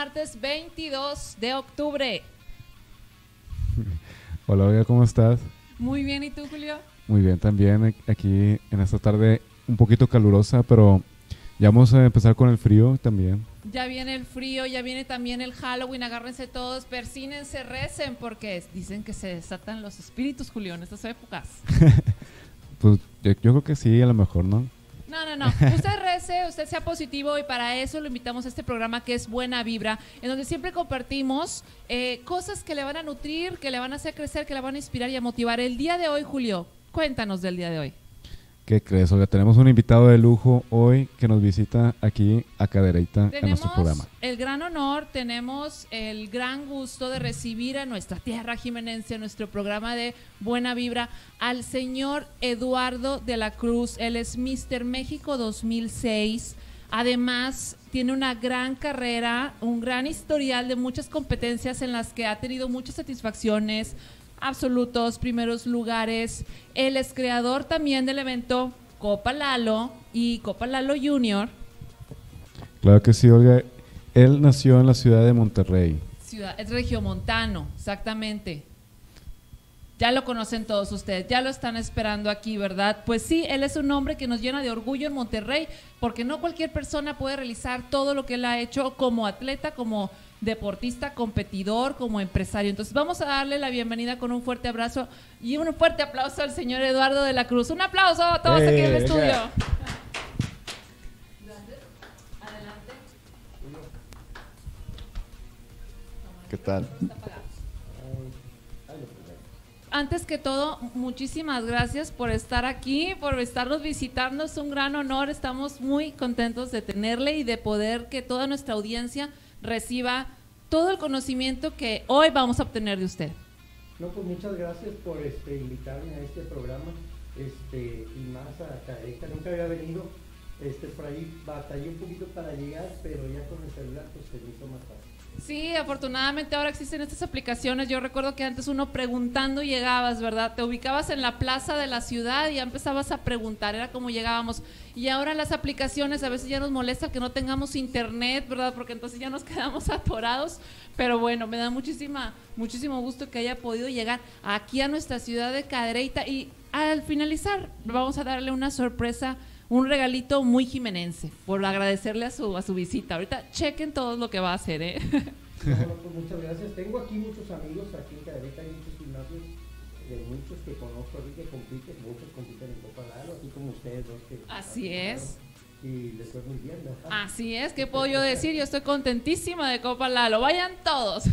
martes 22 de octubre. Hola, Olga, ¿cómo estás? Muy bien, ¿y tú, Julio? Muy bien también, aquí en esta tarde un poquito calurosa, pero ya vamos a empezar con el frío también. Ya viene el frío, ya viene también el Halloween, agárrense todos, persínense, recen, porque dicen que se desatan los espíritus, Julio, en estas épocas. Pues yo, yo creo que sí, a lo mejor, ¿no? No, no, no. Usted rece, usted sea positivo y para eso lo invitamos a este programa que es Buena Vibra, en donde siempre compartimos eh, cosas que le van a nutrir, que le van a hacer crecer, que le van a inspirar y a motivar. El día de hoy, Julio, cuéntanos del día de hoy. ¿Qué crees, Olga? Tenemos un invitado de lujo hoy que nos visita aquí a Cadereita en nuestro programa. el gran honor, tenemos el gran gusto de recibir a nuestra tierra jimenense, a nuestro programa de Buena Vibra, al señor Eduardo de la Cruz. Él es Mister México 2006. Además, tiene una gran carrera, un gran historial de muchas competencias en las que ha tenido muchas satisfacciones, absolutos, primeros lugares. Él es creador también del evento Copa Lalo y Copa Lalo Junior. Claro que sí, Olga. Él nació en la ciudad de Monterrey. Ciudad, es regiomontano, exactamente. Ya lo conocen todos ustedes, ya lo están esperando aquí, ¿verdad? Pues sí, él es un hombre que nos llena de orgullo en Monterrey, porque no cualquier persona puede realizar todo lo que él ha hecho como atleta, como deportista, competidor, como empresario. Entonces vamos a darle la bienvenida con un fuerte abrazo y un fuerte aplauso al señor Eduardo de la Cruz. Un aplauso a todos aquí en el Eh, estudio. venga. ¿Qué tal? Antes que todo, muchísimas gracias por estar aquí, por estarnos visitando. Es un gran honor. Estamos muy contentos de tenerle y de poder que toda nuestra audiencia reciba todo el conocimiento que hoy vamos a obtener de usted. No, pues muchas gracias por este, invitarme a este programa este, y más a Cadereita. Nunca había venido, este, por ahí batallé un poquito para llegar, pero ya con el celular pues se me hizo más fácil. Sí, afortunadamente ahora existen estas aplicaciones. Yo recuerdo que antes uno preguntando llegabas, ¿verdad? Te ubicabas en la plaza de la ciudad y ya empezabas a preguntar, era como llegábamos. Y ahora las aplicaciones a veces ya nos molesta que no tengamos internet, ¿verdad? Porque entonces ya nos quedamos atorados. Pero bueno, me da muchísima, muchísimo gusto que haya podido llegar aquí a nuestra ciudad de Cadereyta. Y al finalizar, vamos a darle una sorpresa un regalito muy jimenense por agradecerle a su, a su visita. Ahorita chequen todo lo que va a hacer, ¿eh? No, no, pues muchas gracias. Tengo aquí muchos amigos, aquí en Cadereita hay muchos gimnasios, de muchos que conozco aquí que compiten, muchos compiten en Copa Lalo, así como ustedes dos que Así es. Y les fue muy bien, ¿verdad? Así es, ¿qué puedo yo decir? Yo estoy contentísima de Copa Lalo. Vayan todos.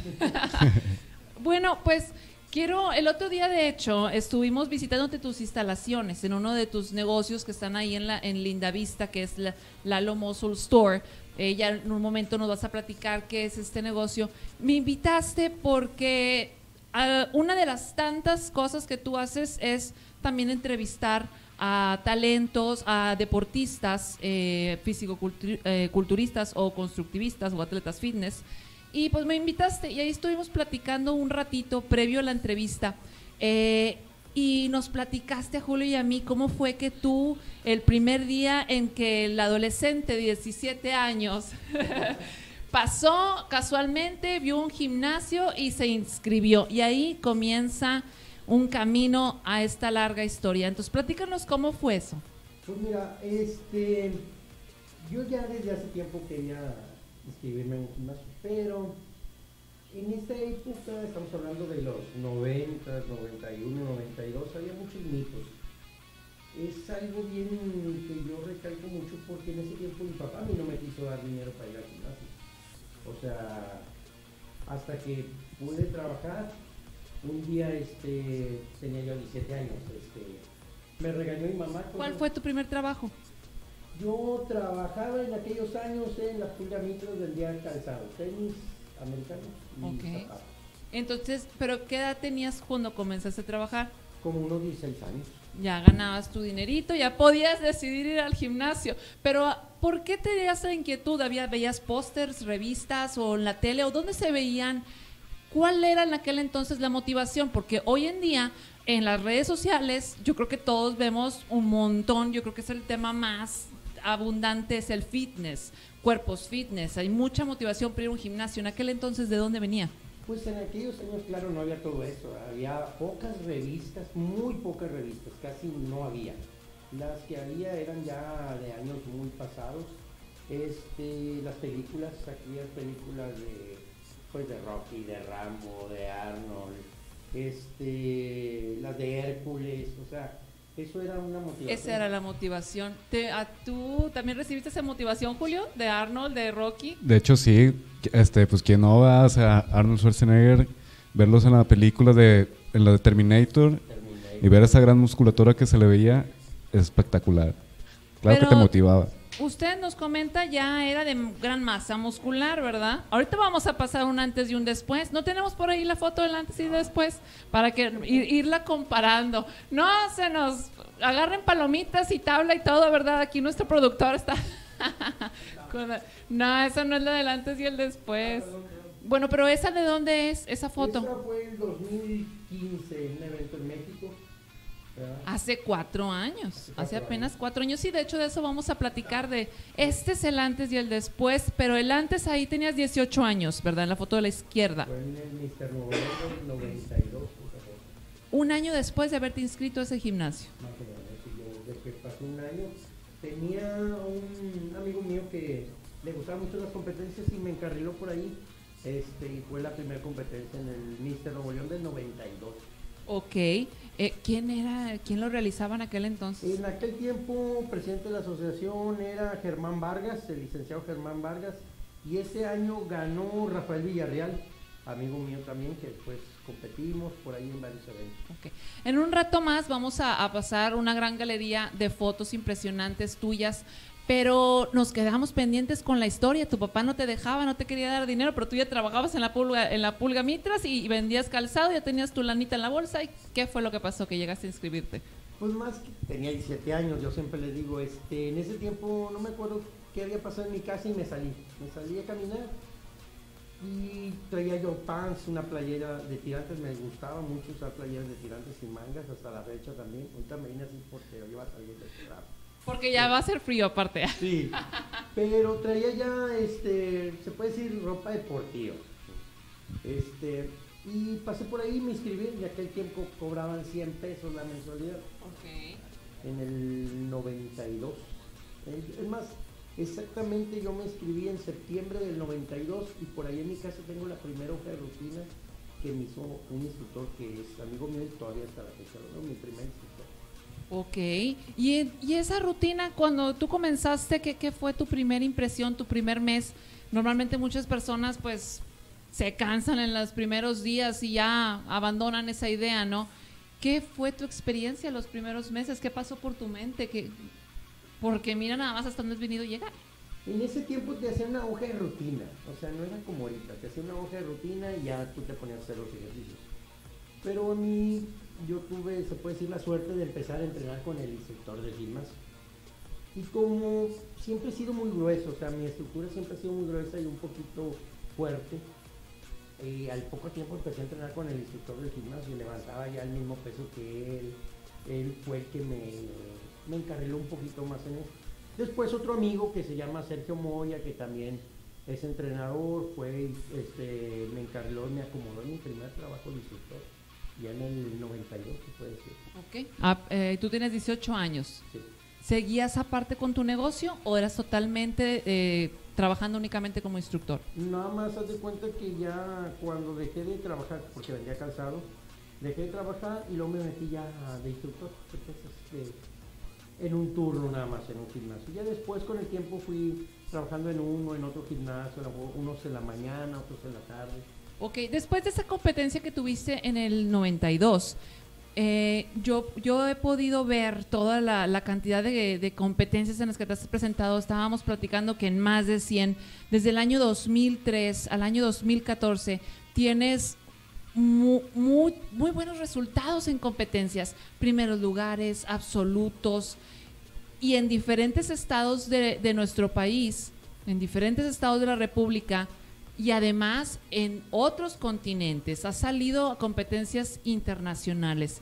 bueno, pues quiero, el otro día de hecho estuvimos visitándote tus instalaciones en uno de tus negocios que están ahí en, la, en Linda Vista, que es la Lalo Muscle Store. Eh, ya en un momento nos vas a platicar qué es este negocio. Me invitaste porque ah, una de las tantas cosas que tú haces es también entrevistar a talentos, a deportistas, eh, físico-culturistas o constructivistas o atletas fitness. Y pues me invitaste y ahí estuvimos platicando un ratito previo a la entrevista. Eh, y nos platicaste a Julio y a mí cómo fue que tú, el primer día en que el adolescente de 17 años pasó casualmente, vio un gimnasio y se inscribió. Y ahí comienza un camino a esta larga historia. Entonces, platícanos cómo fue eso. Pues mira, este, yo ya desde hace tiempo quería inscribirme en un gimnasio, pero en esta época, estamos hablando de los 90, 91, 92, había muchos mitos. Es algo bien que yo recalco mucho porque en ese tiempo mi papá a mí no me quiso dar dinero para ir al gimnasio. O sea, hasta que pude trabajar, un día este, tenía yo 17 años, este, me regañó mi mamá. ¿Cuál fue tu primer trabajo? Yo trabajaba en aquellos años en la pulga micro del día calzado, tenis americanos y Ok. zapatos. Entonces, ¿pero qué edad tenías cuando comenzaste a trabajar? Como unos 16 años. Ya ganabas tu dinerito, ya podías decidir ir al gimnasio. Pero, ¿por qué te dio esa inquietud? ¿Había, ¿Veías pósters, revistas o en la tele? ¿O dónde se veían? ¿Cuál era en aquel entonces la motivación? Porque hoy en día, en las redes sociales, yo creo que todos vemos un montón, yo creo que es el tema más abundante, es el fitness, cuerpos fitness. Hay mucha motivación para ir a un gimnasio. En aquel entonces, ¿de dónde venía? Pues en aquellos años, claro, no había todo eso. Había pocas revistas, muy pocas revistas, casi no había. Las que había eran ya de años muy pasados. Este, las películas, aquellas películas de, pues de Rocky, de Rambo, de Arnold, este, las de Hércules, o sea, eso era una motivación. Esa era la motivación. ¿Te, a, ¿Tú también recibiste esa motivación, Julio? ¿De Arnold, de Rocky? De hecho, sí. Este, pues quien no va a Arnold Schwarzenegger, verlos en la película de, en la de Terminator, Terminator. y ver esa gran musculatura que se le veía es espectacular. Claro Pero- que te motivaba. Usted nos comenta ya era de gran masa muscular, ¿verdad? Ahorita vamos a pasar un antes y un después. ¿No tenemos por ahí la foto del antes y después? Para que ir- irla comparando. No se nos agarren palomitas y tabla y todo, ¿verdad? Aquí nuestro productor está... No, esa no es la del antes y el después. Bueno, pero esa de dónde es esa foto? Esa fue en 2015, un evento en México. Hace cuatro años, hace apenas cuatro años. Sí, de hecho de eso vamos a platicar de, este es el antes y el después, pero el antes ahí tenías 18 años, ¿verdad? En la foto de la izquierda. Fue en el del 92, por favor. Un año después de haberte inscrito a ese gimnasio. más o menos. Y yo, después pasó un año, tenía un amigo mío que le gustaban mucho las competencias y me encarriló por ahí. Este, y fue la primera competencia en el Mr. Nuevo León del 92. Ok. Eh, ¿Quién era, quién lo realizaba en aquel entonces? En aquel tiempo, presidente de la asociación era Germán Vargas, el licenciado Germán Vargas, y ese año ganó Rafael Villarreal, amigo mío también, que después competimos por ahí en varios eventos. Ok. En un rato más vamos a, a pasar una gran galería de fotos impresionantes tuyas, pero nos quedamos pendientes con la historia. Tu papá no te dejaba, no te quería dar dinero, pero tú ya trabajabas en la pulga, en la pulga Mitras y, y vendías calzado, ya tenías tu lanita en la bolsa. ¿Y qué fue lo que pasó que llegaste a inscribirte? Pues más que tenía 17 años, yo siempre les digo, este, en ese tiempo no me acuerdo qué había pasado en mi casa y me salí, me salí a caminar y traía yo pants, una playera de tirantes, me gustaba mucho usar playeras de tirantes sin mangas, hasta la fecha también, ahorita me vine así porque yo iba saliendo de trabajo. Porque ya va a ser frío aparte. Sí, pero traía ya, este, se puede decir ropa deportiva. Este, y pasé por ahí y me inscribí, en aquel tiempo cobraban 100 pesos la mensualidad, en el 92. Es- Es más, exactamente yo me inscribí en septiembre del 92 y por ahí en mi casa tengo la primera hoja de rutina que me hizo un instructor que es amigo mío y todavía hasta la fecha, ¿no? mi primer instructor. Ok. ¿Y, y esa rutina, cuando tú comenzaste, ¿qué, ¿qué fue tu primera impresión, tu primer mes? Normalmente muchas personas pues se cansan en los primeros días y ya abandonan esa idea, ¿no? ¿Qué fue tu experiencia los primeros meses? ¿Qué pasó por tu mente? ¿Qué- Porque mira nada más hasta dónde has venido llegar. En ese tiempo te hacían una hoja de rutina, o sea, no era como ahorita, te hacían una hoja de rutina y ya tú te ponías a hacer los ejercicios. Pero a mí, yo tuve, se puede decir, la suerte de empezar a entrenar con el instructor de gimnasio. Y como siempre he sido muy grueso, o sea, mi estructura siempre ha sido muy gruesa y un poquito fuerte, eh, al poco tiempo empecé a entrenar con el instructor de gimnasio y levantaba ya el mismo peso que él. Él fue el que me, me encarriló un poquito más en eso. Después otro amigo que se llama Sergio Moya, que también es entrenador, fue, este, me encarriló, me acomodó en mi primer trabajo de instructor, ya en el 92, se puede decir. Ok. Ah, eh, tú tienes 18 años. Sí. ¿Seguías aparte con tu negocio o eras totalmente eh, trabajando únicamente como instructor? Nada más haz de cuenta que ya cuando dejé de trabajar, porque vendía calzado, dejé de trabajar y luego me metí ya de instructor, entonces, de- en un turno nada más, en un gimnasio. Ya después con el tiempo fui trabajando en uno, en otro gimnasio, unos en la mañana, otros en la tarde. Ok, después de esa competencia que tuviste en el 92, eh, yo, yo he podido ver toda la, cantidad de, competencias en las que te has presentado. Estábamos platicando que en más de 100, desde el año 2003 al año 2014, tienes mu- muy, muy buenos resultados en competencias, primeros lugares, absolutos, y en diferentes estados de nuestro país, en diferentes estados de la República, y además en otros continentes. Ha salido a competencias internacionales.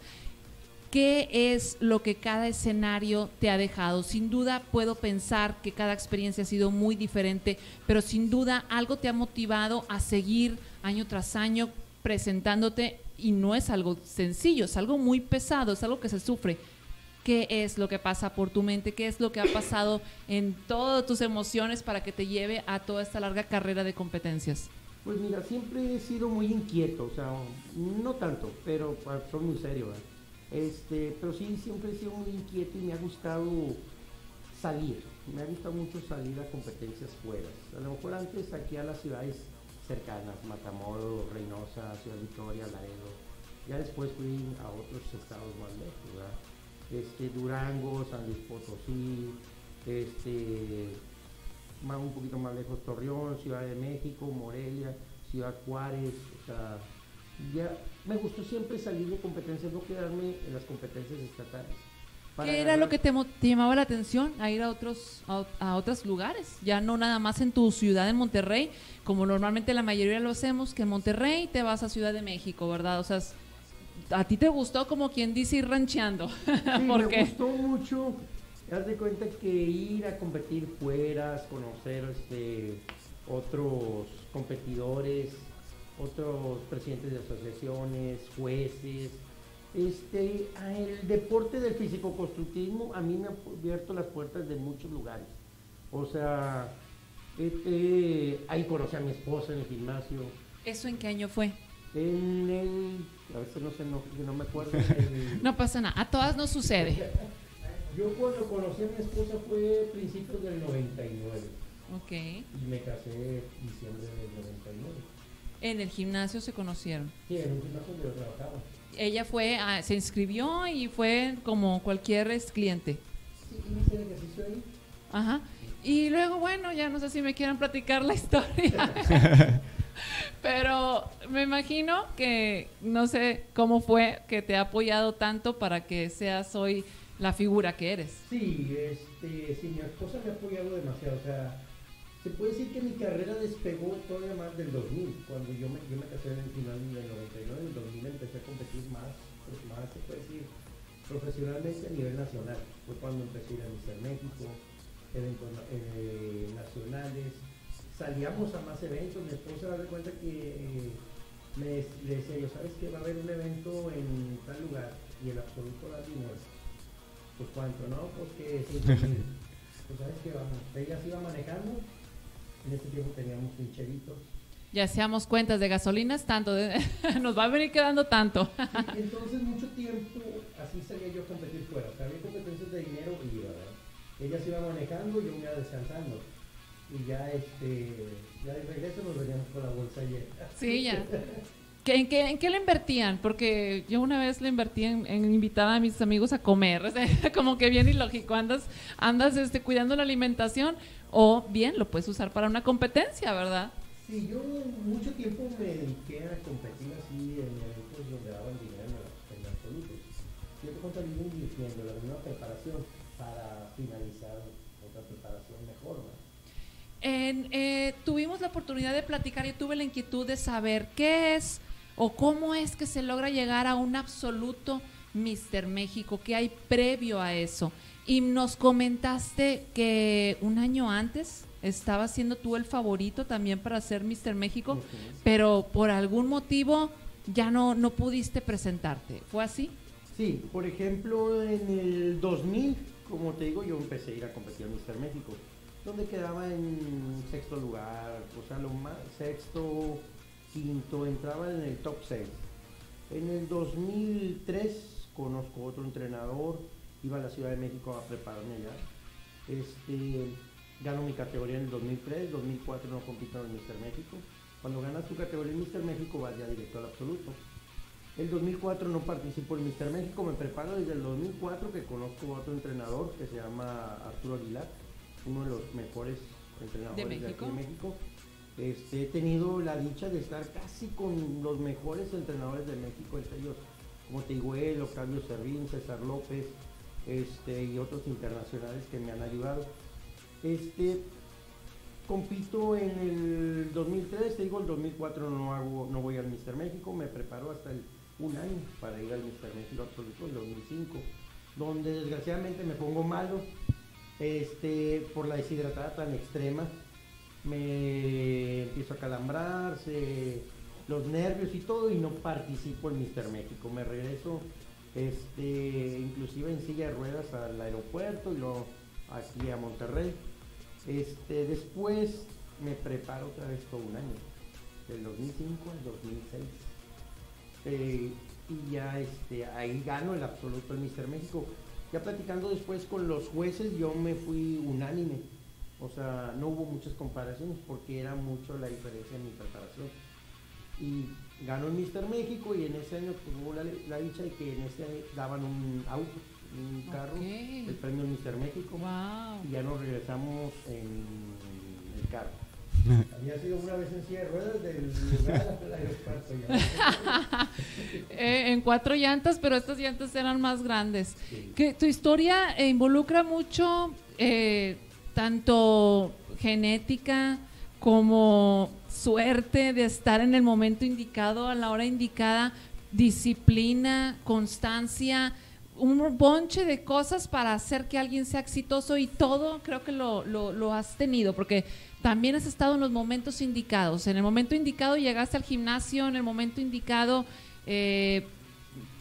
¿Qué es lo que cada escenario te ha dejado? Sin duda puedo pensar que cada experiencia ha sido muy diferente, pero sin duda algo te ha motivado a seguir año tras año presentándote y no es algo sencillo, es algo muy pesado, es algo que se sufre. ¿Qué es lo que pasa por tu mente? ¿Qué es lo que ha pasado en todas tus emociones para que te lleve a toda esta larga carrera de competencias? Pues mira, siempre he sido muy inquieto, o sea, no tanto, pero pues, soy muy serio, ¿verdad? Este, pero sí, siempre he sido muy inquieto y me ha gustado salir, me ha gustado mucho salir a competencias fuera. A lo mejor antes aquí a las ciudades cercanas, Matamoros, Reynosa, Ciudad Victoria, Laredo, ya después fui a otros estados más lejos, ¿verdad? Este, Durango, San Luis Potosí, este, más, un poquito más lejos Torreón, Ciudad de México, Morelia, Ciudad Juárez, o sea, ya me gustó siempre salir de competencias, no quedarme en las competencias estatales. ¿Qué era lo que te, te llamaba la atención a ir a otros a, ot- a otros lugares? Ya no nada más en tu ciudad en Monterrey, como normalmente la mayoría lo hacemos, que en Monterrey te vas a Ciudad de México, ¿verdad? O sea, a ti te gustó como quien dice ir rancheando. Sí, ¿Por me qué? gustó mucho. Haz de cuenta que ir a competir fuera, conocer este, otros competidores, otros presidentes de asociaciones, jueces. Este, el deporte del físico-constructivismo a mí me ha abierto las puertas de muchos lugares. O sea, este, ahí conocí a mi esposa en el gimnasio. ¿Eso en qué año fue? En el, a veces no sé, no, no me acuerdo. el- No pasa nada, a todas nos sucede. Yo cuando conocí a mi esposa fue principios del 99 Ok. y me casé en diciembre del 99. En el gimnasio se conocieron. Sí, en un gimnasio donde yo trabajaba. Ella fue, a- se inscribió y fue como cualquier ex cliente. Sí, y hice el ejercicio ahí. Ajá. Y luego, bueno, ya no sé si me quieran platicar la historia. Pero me imagino que no sé cómo fue que te ha apoyado tanto para que seas hoy la figura que eres. Sí, este, sí, mi esposa me ha apoyado demasiado. O sea, se puede decir que mi carrera despegó todavía más del 2000. Cuando yo me, yo me casé en el final del 99, en el 2000 empecé a competir más, pues, más se puede decir, profesionalmente a nivel nacional. Fue cuando empecé a ir a Mister México, eventos eh, nacionales. Salíamos a más eventos. Mi esposa da de cuenta que eh, me, le decía yo, ¿sabes que va a haber un evento en tal lugar? Y el absoluto da dinero. Pues cuánto, ¿no? Pues que 5 mil. Pues sabes que vamos, ella se iba manejando. En ese tiempo teníamos pincheritos. Ya hacíamos cuentas de gasolinas, tanto, de- nos va a venir quedando tanto. Entonces mucho tiempo así salía yo a competir fuera. O sea, había competencias de dinero y iba, ¿verdad? Ella se iba manejando y yo me iba descansando. Y ya este, ya de regreso nos veníamos con la bolsa llena. Sí, ya. ¿Qué- ¿En qué, ¿En qué le invertían? Porque yo una vez le invertí en, en invitar a mis amigos a comer. O sea, como que bien ilógico. Andas, andas este, cuidando la alimentación o bien lo puedes usar para una competencia, ¿verdad? Sí, yo mucho tiempo me dediqué a competir así en eventos donde daban dinero en, en absoluto. Yo te cuento iba invirtiendo la misma preparación para finalizar otra preparación mejor. ¿no? En, eh, tuvimos la oportunidad de platicar y tuve la inquietud de saber qué es o cómo es que se logra llegar a un absoluto Mister México, qué hay previo a eso. Y nos comentaste que un año antes estabas siendo tú el favorito también para ser Mister México, pero por algún motivo ya no, no pudiste presentarte. ¿Fue así? Sí, por ejemplo, en el 2000, como te digo, yo empecé a ir a competir a Mister México, donde quedaba en sexto lugar, o sea, lo más sexto, quinto, entraba en el top 6. En el 2003 conozco otro entrenador, iba a la Ciudad de México a prepararme allá. Este, gano mi categoría en el 2003, 2004 no compito en el Mister México. Cuando ganas tu categoría en Mister México vas ya directo al absoluto. El 2004 no participo en Mister México, me preparo desde el 2004 que conozco otro entrenador que se llama Arturo Aguilar, uno de los mejores entrenadores de, aquí de México. Este, he tenido la dicha de estar casi con los mejores entrenadores de México, entre ellos, como Teiguel, Octavio Servín, César López, este, y otros internacionales que me han ayudado. Este, compito en el 2003, te digo, el 2004 no, hago, no voy al Mister México, me preparo hasta el, un año para ir al Mister México absoluto, el 2005, donde desgraciadamente me pongo malo este, por la deshidratada tan extrema, me empiezo a calambrarse, los nervios y todo, y no participo en Mister México, me regreso este, inclusive en silla de ruedas al aeropuerto y luego aquí a Monterrey. Este, después me preparo otra vez todo un año, del 2005 al 2006. Eh, y ya este, ahí gano el absoluto en Mister México. Ya platicando después con los jueces, yo me fui unánime. O sea, no hubo muchas comparaciones porque era mucho la diferencia en mi preparación. Y ganó el Mister México y en ese año tuvo la, la dicha de que en ese año daban un auto, un carro, el premio Mister México. Wow. Y ya nos regresamos en el carro. Había sido una vez en silla de ruedas del lugar aeropuerto. ya. Eh, en cuatro llantas, pero estas llantas eran más grandes. Sí. Que tu historia eh, involucra mucho eh, tanto genética como suerte de estar en el momento indicado, a la hora indicada, disciplina, constancia, un bonche de cosas para hacer que alguien sea exitoso y todo creo que lo, lo- has tenido, porque también has estado en los momentos indicados. En el momento indicado llegaste al gimnasio, en el momento indicado eh,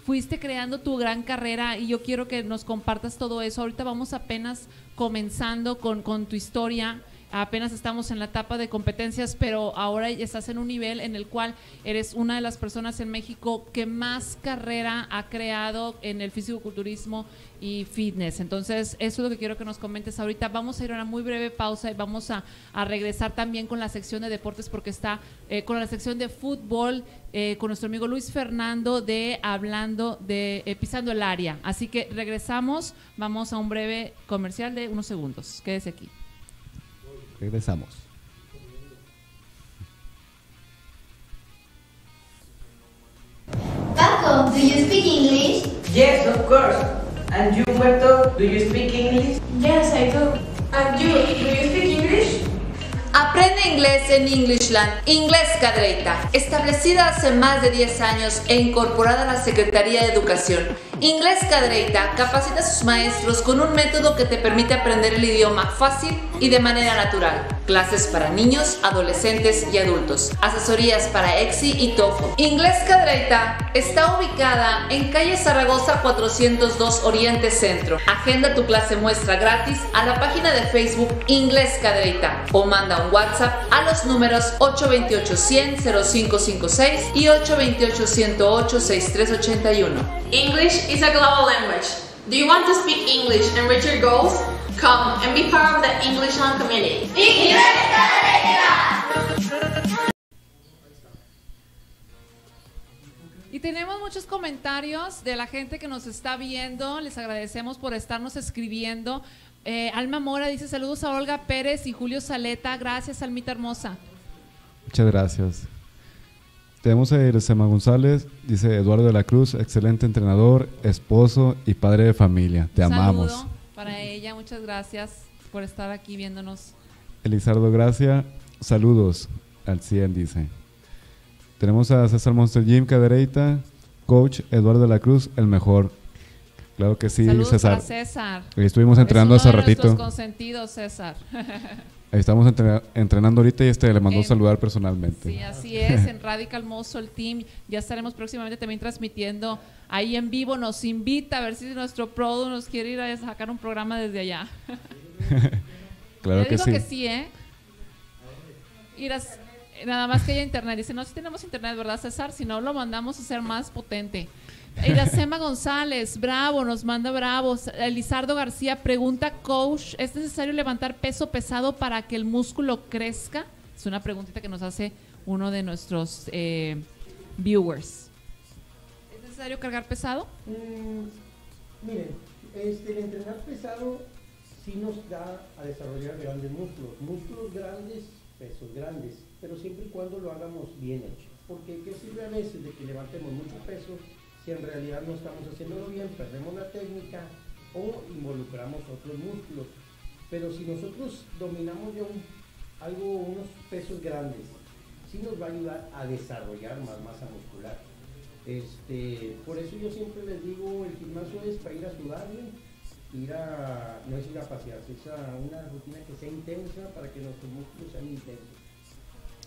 fuiste creando tu gran carrera y yo quiero que nos compartas todo eso. Ahorita vamos apenas comenzando con, con tu historia. Apenas estamos en la etapa de competencias, pero ahora estás en un nivel en el cual eres una de las personas en México que más carrera ha creado en el fisicoculturismo y fitness. Entonces, eso es lo que quiero que nos comentes ahorita. Vamos a ir a una muy breve pausa y vamos a, a regresar también con la sección de deportes porque está eh, con la sección de fútbol eh, con nuestro amigo Luis Fernando de Hablando de eh, Pisando el Área. Así que regresamos, vamos a un breve comercial de unos segundos. Quédese aquí. Regresamos. Paco, do you speak English? Yes, of course. And you, Puerto, do you speak English? Yes, I do. And you, do you speak English? Aprende inglés en Englishland, Inglés Cadreita, establecida hace más de 10 años e incorporada a la Secretaría de Educación. Inglés Cadreita capacita a sus maestros con un método que te permite aprender el idioma fácil y de manera natural. Clases para niños, adolescentes y adultos. Asesorías para EXI y TOEFL. Inglés Cadreita está ubicada en calle Zaragoza 402 Oriente Centro. Agenda tu clase muestra gratis a la página de Facebook Inglés Cadreita o manda un WhatsApp a los números 828-100-0556 y 828-108-6381. English is a global language. Do you want to speak English and reach your goals? Come and be part of the English Land community. Y tenemos muchos comentarios de la gente que nos está viendo. Les agradecemos por estarnos escribiendo. Eh, Alma Mora dice saludos a Olga Pérez y Julio Saleta. Gracias, Almita Hermosa. Muchas gracias. Tenemos a Iresema González, dice Eduardo de la Cruz, excelente entrenador, esposo y padre de familia. Te Un amamos. saludo para ella. Muchas gracias por estar aquí viéndonos. Elizardo Gracia, saludos al 100, dice. Tenemos a César Monster Jim Cadereita, coach Eduardo de la Cruz, el mejor. Claro que sí, saludos César. para César. Estuvimos entrenando Es uno hace de ratito. consentidos, César. Ahí estamos entre- entrenando ahorita y este le mandó En- saludar personalmente. Sí, así es, en Radical Muscle Team. Ya estaremos próximamente también transmitiendo ahí en vivo. Nos invita a ver si nuestro produ nos quiere ir a sacar un programa desde allá. Claro Yo que digo sí. que sí, ¿eh? Irás- nada más que haya internet. Dice, no, si tenemos internet, ¿verdad, César? Si no, lo mandamos a ser más potente. Iracema González, bravo, nos manda bravo. Elizardo García pregunta, coach, ¿es necesario levantar peso pesado para que el músculo crezca? Es una preguntita que nos hace uno de nuestros eh, viewers. ¿Es necesario cargar pesado? Mm, miren, este, el entrenar pesado sí nos da a desarrollar grandes músculos. Músculos grandes pesos grandes, pero siempre y cuando lo hagamos bien hecho. Porque ¿qué sirve a veces de que levantemos mucho peso si en realidad no estamos haciéndolo bien, perdemos la técnica o involucramos otros músculos? Pero si nosotros dominamos ya un, algo, unos pesos grandes, sí nos va a ayudar a desarrollar más masa muscular. Este, por eso yo siempre les digo, el gimnasio es para ir a sudarle, ir a, no es ir a pasearse, es a una rutina que sea intensa para que nuestros músculos sean intensos.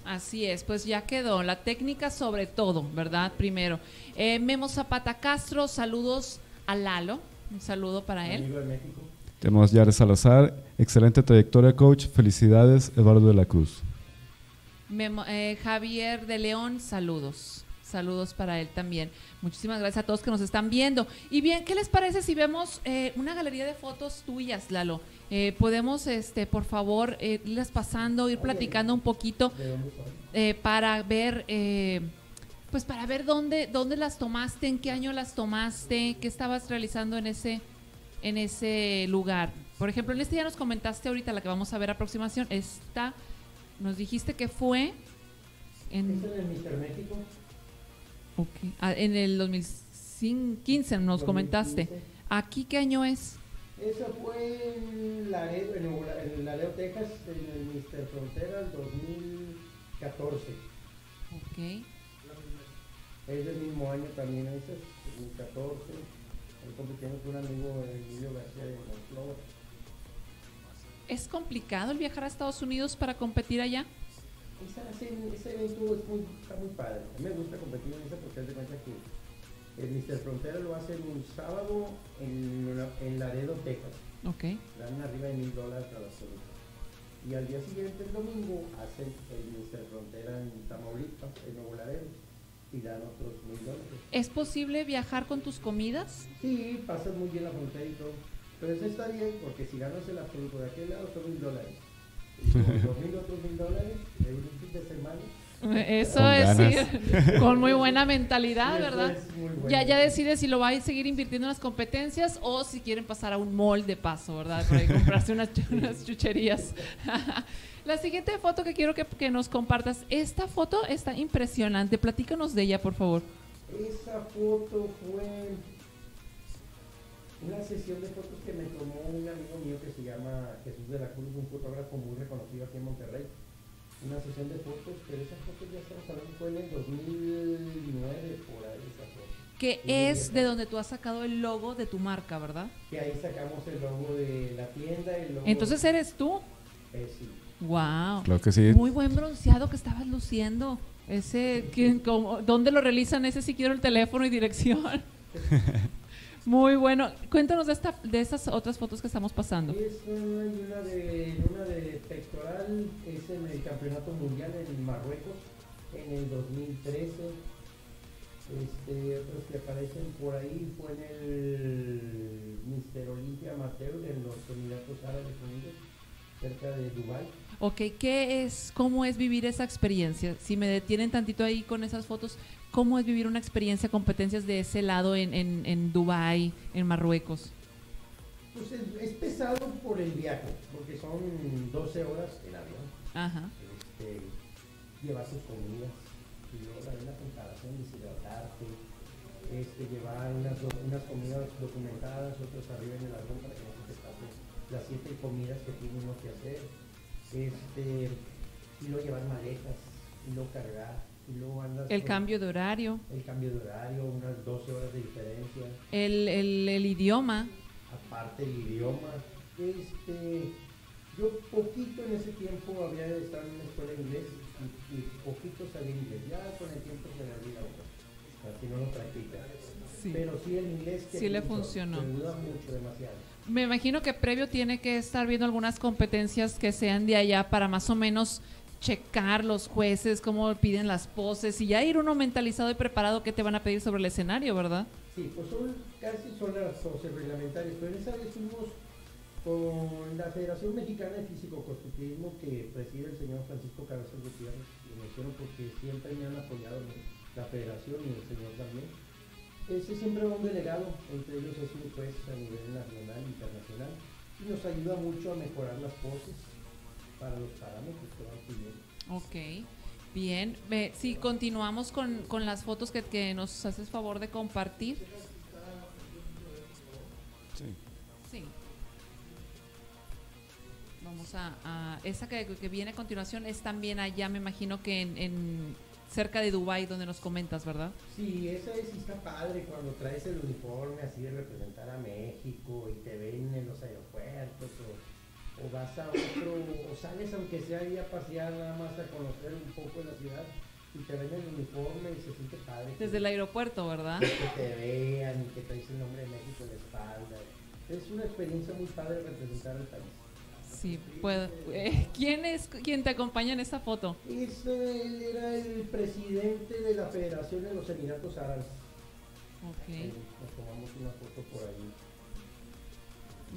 Así es, pues ya quedó. La técnica sobre todo, ¿verdad? Primero. Eh, Memo Zapata Castro, saludos a Lalo. Un saludo para él. Amigo de México. Tenemos Yares Salazar, excelente trayectoria, coach. Felicidades, Eduardo de la Cruz. Memo- eh, Javier de León, saludos. Saludos para él también. Muchísimas gracias a todos que nos están viendo. Y bien, ¿qué les parece si vemos eh, una galería de fotos tuyas, Lalo? Eh, podemos, este, por favor, eh, irlas pasando, ir platicando un poquito eh, para ver, eh, pues para ver dónde, dónde las tomaste, en qué año las tomaste, qué estabas realizando en ese, en ese lugar. Por ejemplo, en este ya nos comentaste ahorita la que vamos a ver aproximación. Esta, nos dijiste que fue en, ¿Es en el Mister México? Ah, en el 2015, nos comentaste. 2015. ¿Aquí qué año es? Esa fue en Laredo, en, Laredo, Texas, en el Mister Frontera, el 2014. Ok. Es del mismo año también ese, 2014. Ahí competimos con un amigo, Emilio García de Monclova. ¿Es complicado el viajar a Estados Unidos para competir allá? Esa- ese, ese evento es muy, está muy padre. A mí me gusta competir en esa porque haz de cuenta que el Mister Frontera lo hacen un sábado en, en Laredo, Texas. Ok. Dan arriba de mil dólares a las. Y al día siguiente, el domingo, hacen el Mister Frontera en Tamaulipas, en Nuevo Laredo, y dan otros mil dólares. ¿Es posible viajar con tus comidas? Sí, pasas muy bien la frontera y todo. Pero eso está bien, porque si ganas el absoluto de aquel lado son mil dólares. Y con dos mil otros mil dólares, en un fin de semana. Eso Con es sí, con muy buena mentalidad, sí, ¿verdad? bueno. Ya, ya decide si lo va a seguir invirtiendo en las competencias o si quieren pasar a un mall de paso, ¿verdad? Para ir a comprarse unas chucherías. La siguiente foto que quiero que, que nos compartas, esta foto está impresionante. Platícanos de ella, por favor. Esa foto fue una sesión de fotos que me tomó un amigo mío que se llama Jesús de la Cruz, un fotógrafo muy reconocido aquí en Monterrey. Una sesión de fotos, pero esas fotos ya estamos hablando fue en el 2009 por ahí esa foto. Que Sí, es de donde tú has sacado el logo de tu marca, ¿verdad? Que ahí sacamos el logo de la tienda, el logo. Entonces eres tú. Eh, sí. Wow. Claro que sí. Muy buen bronceado que estabas luciendo. Ese, ¿quién- cómo- ¿dónde lo realizan? Ese si quiero el teléfono y dirección. Muy bueno. Cuéntanos de esta, de esas otras fotos que estamos pasando. Esa y una de, una de pectoral es en el Campeonato Mundial en Marruecos en el 2013. Este, otros que aparecen por ahí fue en el Mister Olympia Amateur en los Emiratos Árabes Unidos, cerca de Dubái. Ok, ¿qué es, cómo es vivir esa experiencia? Si me detienen tantito ahí con esas fotos, ¿cómo es vivir una experiencia, competencias de ese lado en, en, en Dubái, en Marruecos? Pues es, es pesado por el viaje, porque son 12 horas en avión. Ajá. este, llevar sus comidas y luego también la preparación, deshidratarte, este, llevar unas, unas comidas documentadas, otras arriba en el avión para que no se te las siete comidas que tiene uno que hacer, este, y luego llevar maletas, y luego cargar, y luego andas El con- cambio de horario, el cambio de horario, unas 12 horas de diferencia, el, el, el idioma. aparte el idioma. Este, yo poquito en ese tiempo había estado en una escuela de inglés y, y poquito sabía inglés. Ya con el tiempo se le olvida a uno, así no lo practica. Sí. Pero sí el inglés que Sí le funcionó. te ayuda mucho, demasiado. Me imagino que previo tiene que estar viendo algunas competencias que sean de allá para más o menos checar los jueces, cómo piden las poses y ya ir uno mentalizado y preparado qué te van a pedir sobre el escenario, ¿verdad? Sí, pues son, casi son las poses reglamentarias, pero en esa vez fuimos con la Federación Mexicana de Físico-Constructivismo que preside el señor Francisco Cabezas Gutiérrez, lo menciono porque siempre me han apoyado la federación y el señor también. Ese siempre va un delegado, entre ellos es un juez a nivel nacional e internacional, y nos ayuda mucho a mejorar las poses. para los parámetros que van pidiendo. Ok, bien. Ve, si continuamos con, con las fotos que, que nos haces favor de compartir. Sí. Vamos a, a- esa que, que viene a continuación es también allá, me imagino que en, en cerca de Dubai donde nos comentas, ¿verdad? Sí, esa es, está padre cuando traes el uniforme así de representar a México y te ven en los aeropuertos o, o vas a otro, o sales aunque sea ahí a pasear nada más a conocer un poco la ciudad y te ven el uniforme y se siente padre. que- Desde el aeropuerto, ¿verdad? que te vean y que traes el nombre de México en la espalda. Es una experiencia muy padre representar al país. Sí, puedo. eh, ¿Quién es quién te acompaña en esta foto? Ese, él era el presidente de la Federación de los Emiratos Árabes. Ok. Nos tomamos una foto por ahí.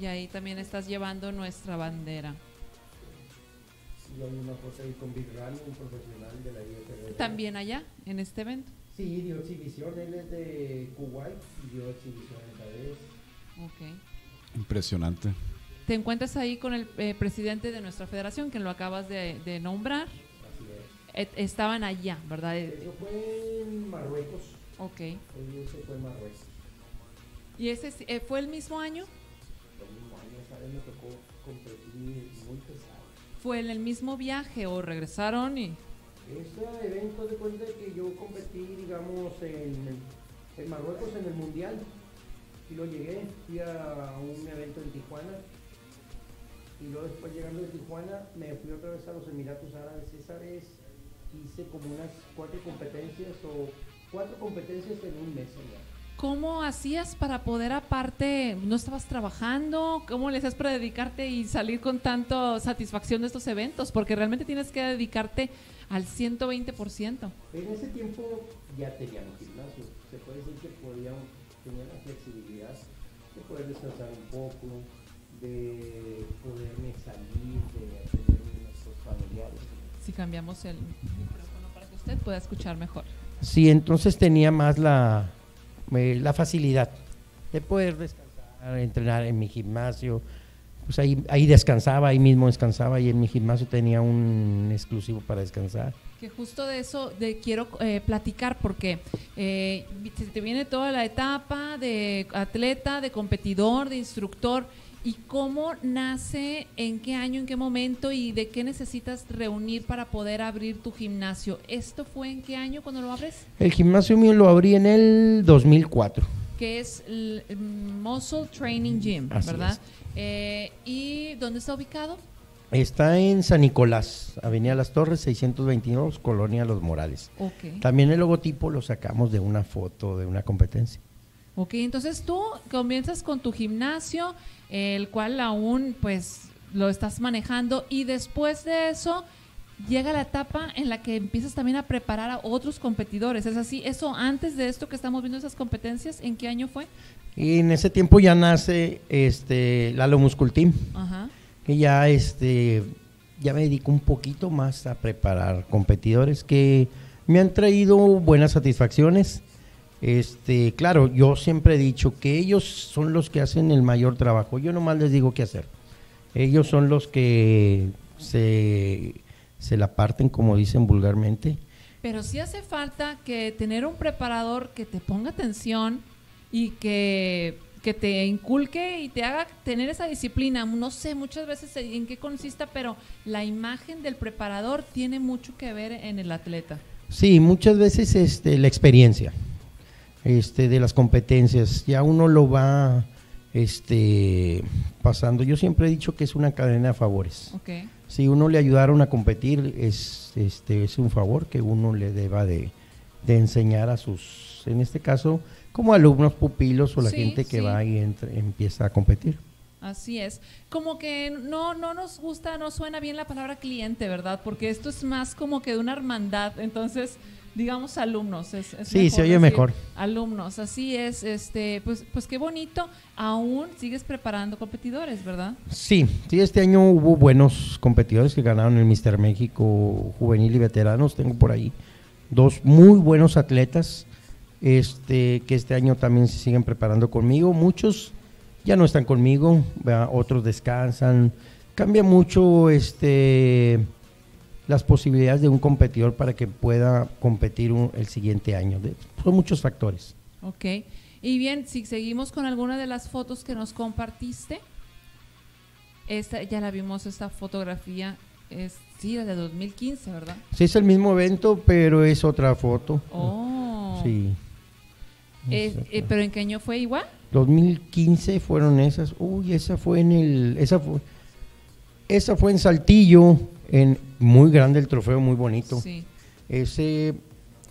Y ahí también estás llevando nuestra bandera. Y hay una foto ahí con Big Ramy, un profesional de la IFBB. También allá, en este evento. Sí, dio exhibición. Él es de Kuwait y dio exhibición esa vez. Ok. Impresionante. Te encuentras ahí con el eh, presidente de nuestra federación, que lo acabas de, de nombrar. Así Et- estaban allá, ¿verdad? es. Eh, Eso fue en Marruecos. Ok. Él se fue en Marruecos. ¿Y ese es- eh, fue el mismo año? Fue el mismo año, esa vez me tocó competir muy pesado. ¿Fue en el mismo viaje o regresaron y...? Ese evento de cuenta que yo competí, digamos, en, en Marruecos en el Mundial. Y lo llegué, fui a un evento en Tijuana. Y luego después llegando de Tijuana me fui otra vez a los Emiratos Árabes. Esa vez hice como unas cuatro competencias o cuatro competencias en un mes. ¿Cómo hacías para poder aparte, no estabas trabajando? ¿Cómo le hacías para dedicarte y salir con tanta satisfacción de estos eventos? Porque realmente tienes que dedicarte al 120%. En ese tiempo ya teníamos gimnasio. Se puede decir que podíamos tener la flexibilidad de poder descansar un poco, de poderme salir, de atender a nuestros familiares. Si cambiamos el micrófono para que usted pueda escuchar mejor. Sí, entonces tenía más la, eh, la facilidad de poder descansar, entrenar en mi gimnasio. Pues ahí, ahí descansaba, ahí mismo descansaba y en mi gimnasio tenía un exclusivo para descansar. Que justo de eso de quiero eh, platicar porque eh, se te viene toda la etapa de atleta, de competidor, de instructor y cómo nace, en qué año, en qué momento y de qué necesitas reunir para poder abrir tu gimnasio. ¿Esto fue en qué año cuando lo abres? El gimnasio mío lo abrí en el 2004. Que es el Muscle Training Gym, Así ¿verdad? Eh, ¿Y dónde está ubicado? Está en San Nicolás, Avenida Las Torres, 622, Colonia Los Morales. Ok. También el logotipo lo sacamos de una foto de una competencia. Ok, entonces tú comienzas con tu gimnasio, el cual aún pues lo estás manejando y después de eso llega la etapa en la que empiezas también a preparar a otros competidores. ¿Es así? ¿Eso antes de esto que estamos viendo esas competencias? ¿En qué año fue? Y en ese tiempo ya nace este Lalo Muscul Team, Ajá. que ya este ya me dedico un poquito más a preparar competidores que me han traído buenas satisfacciones. Este, claro, yo siempre he dicho que ellos son los que hacen el mayor trabajo. Yo nomás les digo qué hacer. Ellos son los que se, se la parten, como dicen vulgarmente. Pero sí hace falta que tener un preparador que te ponga atención y que, que te inculque y te haga tener esa disciplina. No sé muchas veces en qué consista, pero la imagen del preparador tiene mucho que ver en el atleta. Sí, muchas veces este, la experiencia este, de las competencias, ya uno lo va este, pasando. Yo siempre he dicho que es una cadena de favores. Si uno le ayudaron a competir, es, este, es un favor que uno le deba de, de enseñar a sus, en este caso, como alumnos, pupilos o la Sí, gente que sí. va y entra- empieza a competir. Así es. Como que no, no nos gusta, no suena bien la palabra cliente, ¿verdad? Porque esto es más como que de una hermandad. Entonces, digamos alumnos. Es, es Sí, se oye decir mejor. Alumnos, así es. Este, pues, pues qué bonito. Aún sigues preparando competidores, ¿verdad? Sí, sí, este año hubo buenos competidores que ganaron el Mister México juvenil y veteranos. Tengo por ahí dos muy buenos atletas este, que este año también se siguen preparando conmigo. Muchos ya no están conmigo, ¿verdad? otros descansan. cambia mucho este las posibilidades de un competidor para que pueda competir un- el siguiente año. De- son muchos factores. Ok. Y bien, si seguimos con alguna de las fotos que nos compartiste, esta ya la vimos, esta fotografía es, sí, la de 2015, ¿verdad? Sí, es el mismo evento, pero es otra foto. Oh. Sí. Es- eh, ¿Pero en qué año fue igual? 2015 fueron esas. Uy, esa fue en el. Esa fue, esa fue en Saltillo. En, muy grande el trofeo, muy bonito. Sí. Ese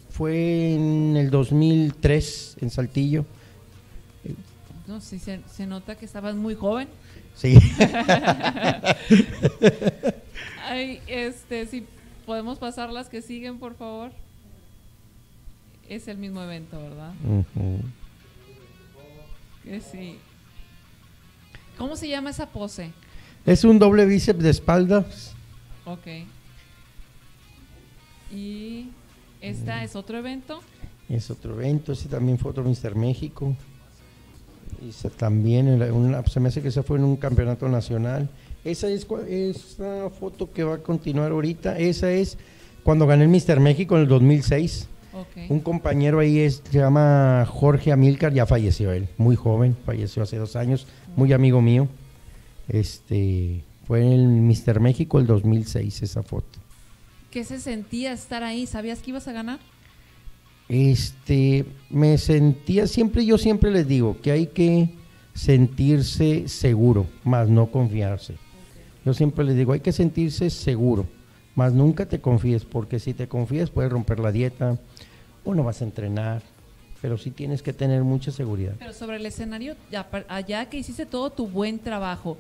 fue en el 2003 en Saltillo. No, sí, se, se nota que estabas muy joven. Sí. Ay, este, si podemos pasar las que siguen, por favor. Es el mismo evento, ¿verdad? Ujú. Que sí. ¿Cómo se llama esa pose? Es un doble bíceps de espalda. Ok. Y esta es otro evento. Es otro evento. Ese también fue otro Mister México. Y ese también, en la- una- se me hace que esa fue en un campeonato nacional. Esa es esa foto que va a continuar ahorita. Esa es cuando gané el Mister México en el 2006. Ok. Un compañero ahí es, se llama Jorge Amílcar, ya falleció él, muy joven, falleció hace dos años, muy amigo mío. Este, fue en el Mister México el 2006 esa foto. ¿Qué se sentía estar ahí? ¿Sabías que ibas a ganar? Este, me sentía siempre, yo siempre les digo que hay que sentirse seguro, más no confiarse. Yo siempre les digo, hay que sentirse seguro, más nunca te confíes, porque si te confías puedes romper la dieta o no vas a entrenar, pero sí tienes que tener mucha seguridad. Pero sobre el escenario, allá que hiciste todo tu buen trabajo,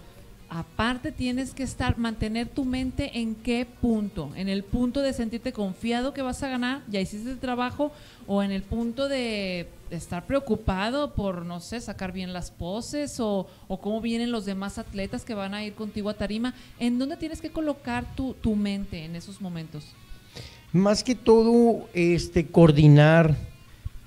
aparte tienes que estar, mantener tu mente en qué punto, en el punto de sentirte confiado que vas a ganar, ya hiciste el trabajo, o en el punto de estar preocupado por, no sé, sacar bien las poses o, cómo vienen los demás atletas que van a ir contigo a tarima, ¿en dónde tienes que colocar tu, tu mente en esos momentos? Más que todo, este, coordinar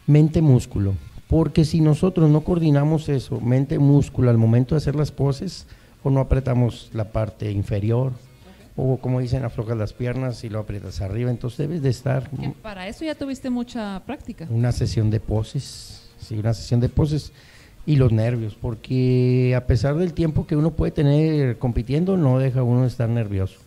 mente-músculo. Porque si nosotros no coordinamos eso, mente-músculo, al momento de hacer las poses, o no apretamos la parte inferior, o como dicen, aflojas las piernas y lo aprietas arriba, entonces debes de estar Que para eso ya tuviste mucha práctica. una sesión de poses, sí, una sesión de poses. Y los nervios, porque a pesar del tiempo que uno puede tener compitiendo, no deja uno de estar nervioso.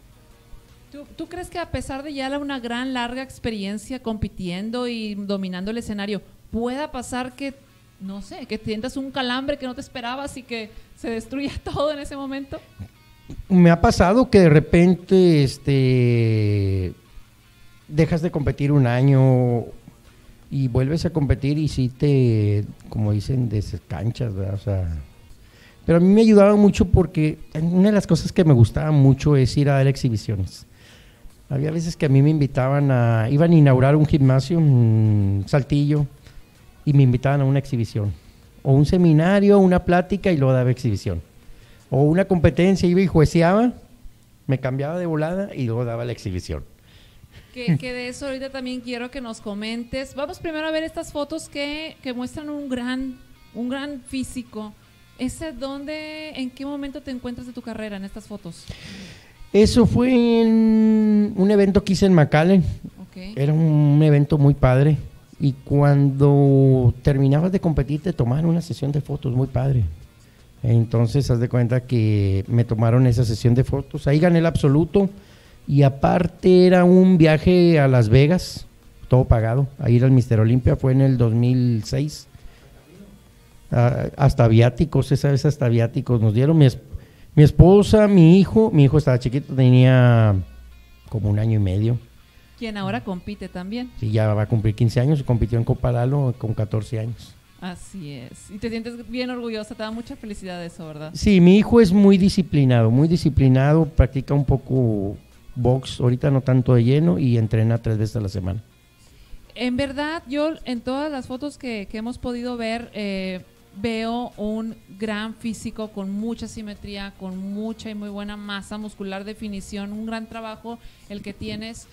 ¿Tú, tú crees que a pesar de ya la- una gran larga experiencia compitiendo y dominando el escenario, pueda pasar que, no sé, que sientas un calambre que no te esperabas y que se destruya todo en ese momento? Me ha pasado que de repente este dejas de competir un año y vuelves a competir y sí te, como dicen, descanchas, ¿verdad? O sea, pero a mí me ayudaba mucho porque una de las cosas que me gustaba mucho es ir a dar exhibiciones. Había veces que a mí me invitaban a, iban a inaugurar un gimnasio en Saltillo y me invitaban a una exhibición. O un seminario, una plática y luego daba exhibición. O una competencia, iba y jueceaba, me cambiaba de volada y luego daba la exhibición. Que, que de eso ahorita también quiero que nos comentes. Vamos primero a ver estas fotos que, que muestran un gran, un gran físico. ¿Ese dónde, en qué momento te encuentras de tu carrera en estas fotos? Eso fue en un evento que hice en McAllen. Ok. Era un evento muy padre. Y cuando terminabas de competir te tomaban una sesión de fotos muy padre. Entonces, haz de cuenta que me tomaron esa sesión de fotos. Ahí gané el absoluto. Y aparte era un viaje a Las Vegas, todo pagado. A ir al Mister Olimpia fue en el 2006. Ah, hasta viáticos, esa vez hasta viáticos nos dieron. Mi esposa, mi hijo, mi hijo estaba chiquito, tenía como un año y medio. Quien ahora compite también. Y ya va a cumplir 15 años, compitió en Copalalo con 14 años. Así es. Y te sientes bien orgullosa, te da mucha felicidad eso, ¿verdad? Sí, mi hijo es muy disciplinado, muy disciplinado, practica un poco box, ahorita no tanto de lleno, y entrena tres veces a la semana. En verdad, yo en todas las fotos que, que hemos podido ver, eh, veo un gran físico con mucha simetría, con mucha y muy buena masa muscular, definición, un gran trabajo el que tienes.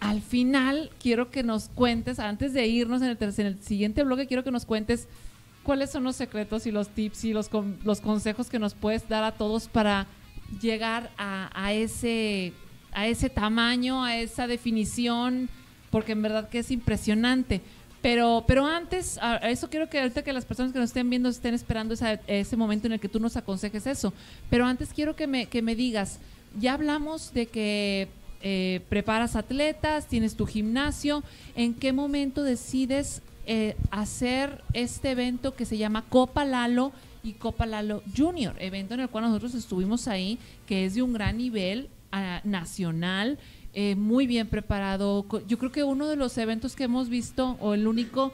Al final, quiero que nos cuentes, antes de irnos en el, siguiente bloque, quiero que nos cuentes cuáles son los secretos y los tips y los, con- los consejos que nos puedes dar a todos para llegar a, ese, a ese tamaño, a esa definición, porque en verdad que es impresionante. Pero, pero antes, a eso quiero que ahorita que las personas que nos estén viendo estén esperando ese momento en el que tú nos aconsejes eso. Pero antes quiero que me, que me digas, ya hablamos de que eh, preparas atletas, tienes tu gimnasio, ¿en qué momento decides eh, hacer este evento que se llama Copa Lalo y Copa Lalo Junior? Evento en el cual nosotros estuvimos ahí, que es de un gran nivel ah, nacional, eh, muy bien preparado. Yo creo que uno de los eventos que hemos visto, o el único,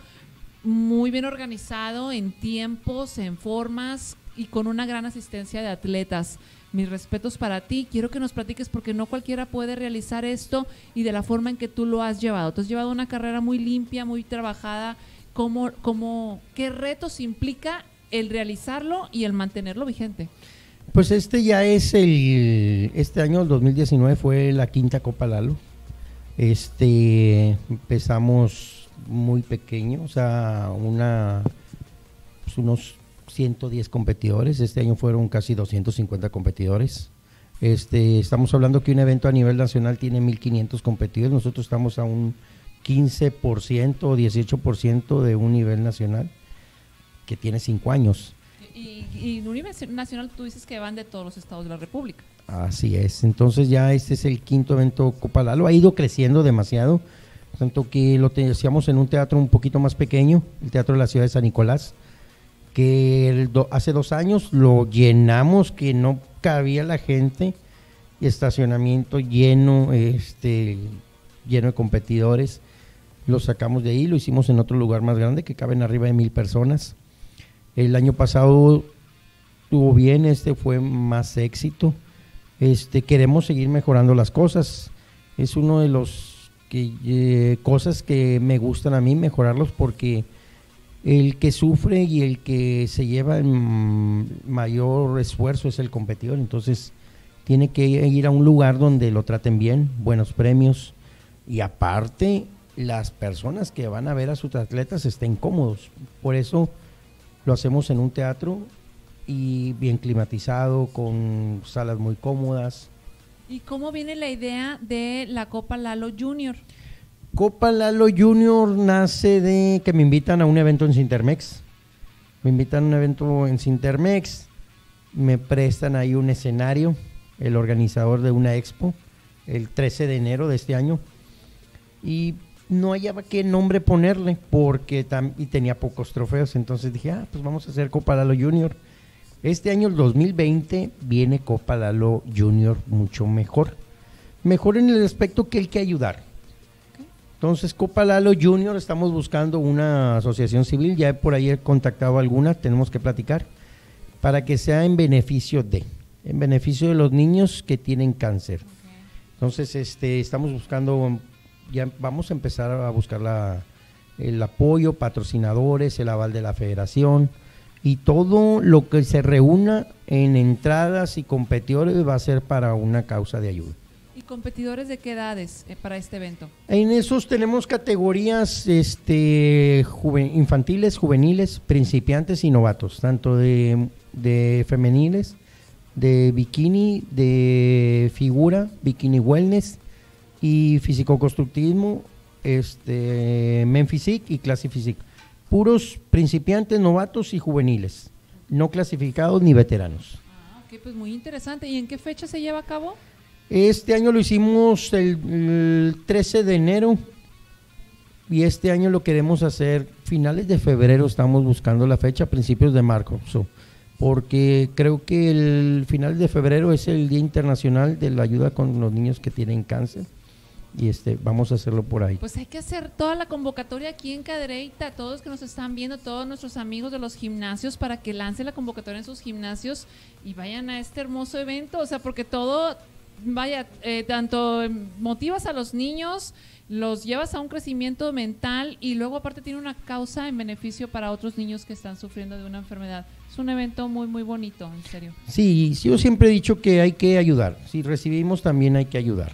muy bien organizado en tiempos, en formas y con una gran asistencia de atletas. Mis respetos para ti. Quiero que nos platiques porque no cualquiera puede realizar esto y de la forma en que tú lo has llevado. Tú has llevado una carrera muy limpia, muy trabajada. ¿Cómo, cómo, ¿Qué retos implica el realizarlo y el mantenerlo vigente? Pues este ya es el, este año, el 2019, fue la quinta Copa Lalo. Este, empezamos muy pequeño, o sea, una, pues unos 110 competidores. Este año fueron casi 250 competidores. Este, estamos hablando que un evento a nivel nacional tiene 1.500 competidores. Nosotros estamos a un 15% o 18% de un nivel nacional que tiene 5 años. Y, y en nivel nacional tú dices que van de todos los estados de la República. Así es, entonces ya este es el quinto evento Copa Lalo, ha ido creciendo demasiado, tanto que lo hacíamos en un teatro un poquito más pequeño, el Teatro de la Ciudad de San Nicolás, que el do- hace dos años lo llenamos, que no cabía la gente, estacionamiento lleno, este, lleno de competidores, lo sacamos de ahí, lo hicimos en otro lugar más grande, que caben arriba de mil personas. El año pasado estuvo bien, este fue más éxito. Este, queremos seguir mejorando las cosas. Es uno de los que, eh, cosas que me gustan a mí mejorarlos porque el que sufre y el que se lleva mayor esfuerzo es el competidor. Entonces tiene que ir a un lugar donde lo traten bien, buenos premios y aparte las personas que van a ver a sus atletas estén cómodos. Por eso lo hacemos en un teatro y bien climatizado, con salas muy cómodas. ¿Y cómo viene la idea de la Copa Lalo Junior? Copa Lalo Junior nace de que me invitan a un evento en Sintermex. Me invitan a un evento en Sintermex, me prestan ahí un escenario, el organizador de una expo, el 13 de enero de este año. Y no hallaba qué nombre ponerle porque y tenía pocos trofeos, entonces dije, ah, pues vamos a hacer Copa Lalo Junior. Este año, el 2020, viene Copa Lalo Junior mucho mejor. Mejor en el aspecto que hay que ayudar. Entonces, Copa Lalo Junior, estamos buscando una asociación civil, ya por ahí he contactado alguna, tenemos que platicar, para que sea en beneficio de, en beneficio de los niños que tienen cáncer. Entonces, este, estamos buscando, ya vamos a empezar a buscar la, el apoyo, patrocinadores, el aval de la federación y todo lo que se reúna en entradas y competidores va a ser para una causa de ayuda. ¿Y competidores de qué edades eh, para este evento? En esos tenemos categorías este, infantiles, juveniles, principiantes y novatos, tanto de, de femeniles, de bikini, de figura, bikini wellness y físico-constructivismo, este, men physique y clase physique. Puros principiantes, novatos y juveniles, no clasificados ni veteranos. Ah, ok, pues muy interesante. ¿Y en qué fecha se lleva a cabo? Este año lo hicimos el, el 13 de enero y este año lo queremos hacer finales de febrero, estamos buscando la fecha, principios de marzo, porque creo que el final de febrero es el Día Internacional de la Ayuda con los Niños que tienen cáncer y este vamos a hacerlo por ahí. Pues hay que hacer toda la convocatoria aquí en Cadereyta, todos que nos están viendo, todos nuestros amigos de los gimnasios, para que lancen la convocatoria en sus gimnasios y vayan a este hermoso evento. O sea, porque todo, vaya, eh, tanto motivas a los niños, los llevas a un crecimiento mental y luego aparte tiene una causa en beneficio para otros niños que están sufriendo de una enfermedad. Es un evento muy, muy bonito, en serio. Sí, yo siempre he dicho que hay que ayudar. Si recibimos, también hay que ayudar.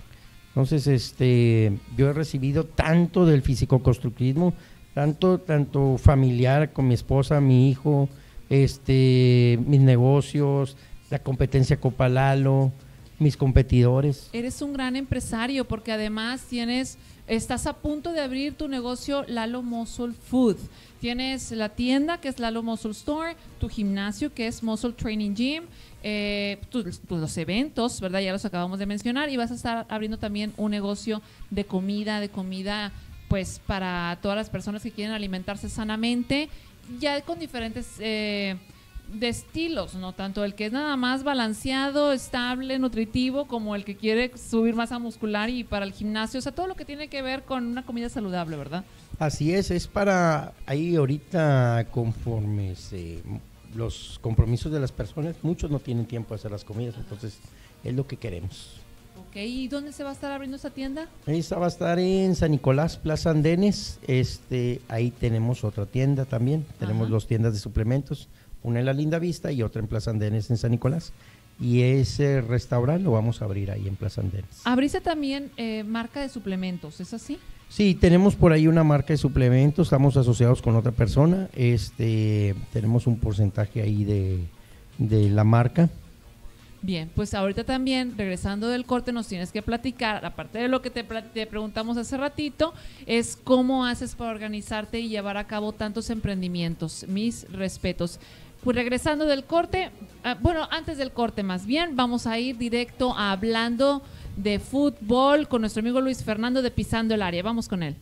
Entonces, este, yo he recibido tanto del físico-constructivismo, tanto, tanto familiar con mi esposa, mi hijo, este, mis negocios, la competencia Copa Lalo, mis competidores. Eres un gran empresario porque además tienes, estás a punto de abrir tu negocio Lalo Muscle Food. Tienes la tienda que es Lalo Muscle Store, tu gimnasio que es Muscle Training Gym, eh, tus- los eventos, ¿verdad? Ya los acabamos de mencionar y vas a estar abriendo también un negocio de comida, de comida pues para todas las personas que quieren alimentarse sanamente, ya con diferentes eh, de estilos, no tanto el que es nada más balanceado, estable, nutritivo, como el que quiere subir masa muscular y para el gimnasio, o sea, todo lo que tiene que ver con una comida saludable, ¿verdad? Así es, es para ahí ahorita conforme se- los compromisos de las personas, muchos no tienen tiempo de hacer las comidas, entonces es lo que queremos. Ok, ¿y dónde se va a estar abriendo esta tienda? Esta va a estar en San Nicolás, Plaza Andenes. Este, ahí tenemos otra tienda también. Tenemos Ajá. dos tiendas de suplementos, una en la Linda Vista y otra en Plaza Andenes en San Nicolás. Y ese restaurante lo vamos a abrir ahí en Plaza Andenes. Abriste también eh, marca de suplementos, ¿es así? Sí, tenemos por ahí una marca de suplementos, estamos asociados con otra persona. Este, tenemos un porcentaje ahí de, de la marca. Bien, pues ahorita también, regresando del corte, nos tienes que platicar, aparte de lo que te, te preguntamos hace ratito, es cómo haces para organizarte y llevar a cabo tantos emprendimientos. Mis respetos. Pues regresando del corte, ah, bueno, antes del corte más bien, vamos a ir directo a hablando de fútbol con nuestro amigo Luis Fernando de Pisando el Área. Vamos con él.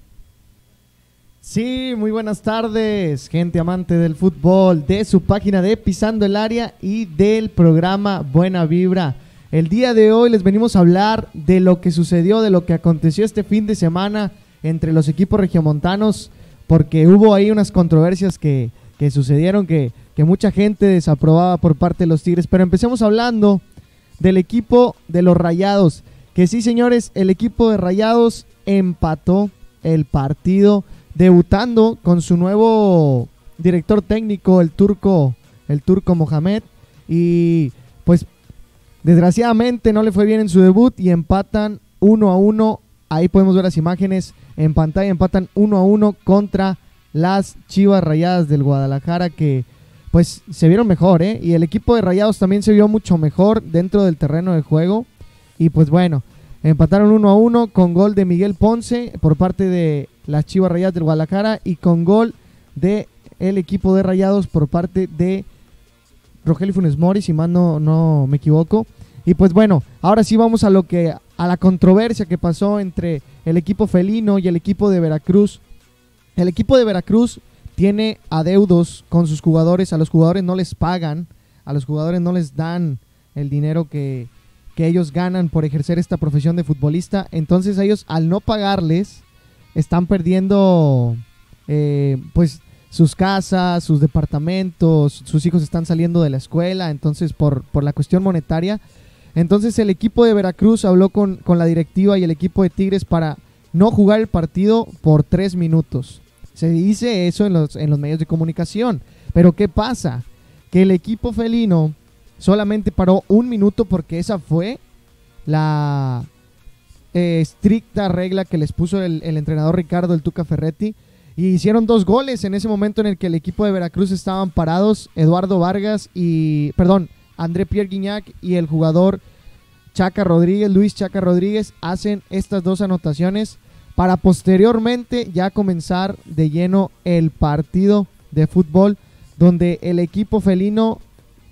Sí, muy buenas tardes, gente amante del fútbol, de su página de Pisando el Área y del programa Buena Vibra. El día de hoy les venimos a hablar de lo que sucedió, de lo que aconteció este fin de semana entre los equipos regiomontanos, porque hubo ahí unas controversias que, que sucedieron que, que mucha gente desaprobaba por parte de los Tigres. Pero empecemos hablando del equipo de los Rayados, que sí, señores, el equipo de Rayados empató el partido debutando con su nuevo director técnico, el turco, el turco Mohamed. Y pues desgraciadamente no le fue bien en su debut y empatan uno a uno. Ahí podemos ver las imágenes en pantalla, empatan uno a uno contra las Chivas Rayadas del Guadalajara que pues se vieron mejor, ¿eh? Y el equipo de Rayados también se vio mucho mejor dentro del terreno de juego. Y pues bueno, empataron uno a uno con gol de Miguel Ponce por parte de las Chivas Rayadas del Guadalajara y con gol de el equipo de Rayados por parte de Rogelio Funes Mori, si más no, no me equivoco. Y pues bueno, ahora sí vamos a lo que a la controversia que pasó entre el equipo felino y el equipo de Veracruz. El equipo de Veracruz tiene adeudos con sus jugadores, a los jugadores no les pagan, a los jugadores no les dan el dinero que, que ellos ganan por ejercer esta profesión de futbolista. Entonces ellos al no pagarles están perdiendo eh, pues sus casas, sus departamentos, sus hijos están saliendo de la escuela, entonces por, por la cuestión monetaria. Entonces el equipo de Veracruz habló con, con la directiva y el equipo de Tigres para no jugar el partido por tres minutos. Se dice eso en los, en los medios de comunicación. Pero ¿qué pasa? Que el equipo felino solamente paró un minuto porque esa fue la eh, estricta regla que les puso el, el entrenador Ricardo el Tuca Ferretti. Y hicieron dos goles en ese momento en el que el equipo de Veracruz estaban parados. Eduardo Vargas y, perdón, André Pierre Guignac y el jugador Chaca Rodríguez, Luis Chaca Rodríguez, hacen estas dos anotaciones para posteriormente ya comenzar de lleno el partido de fútbol donde el equipo felino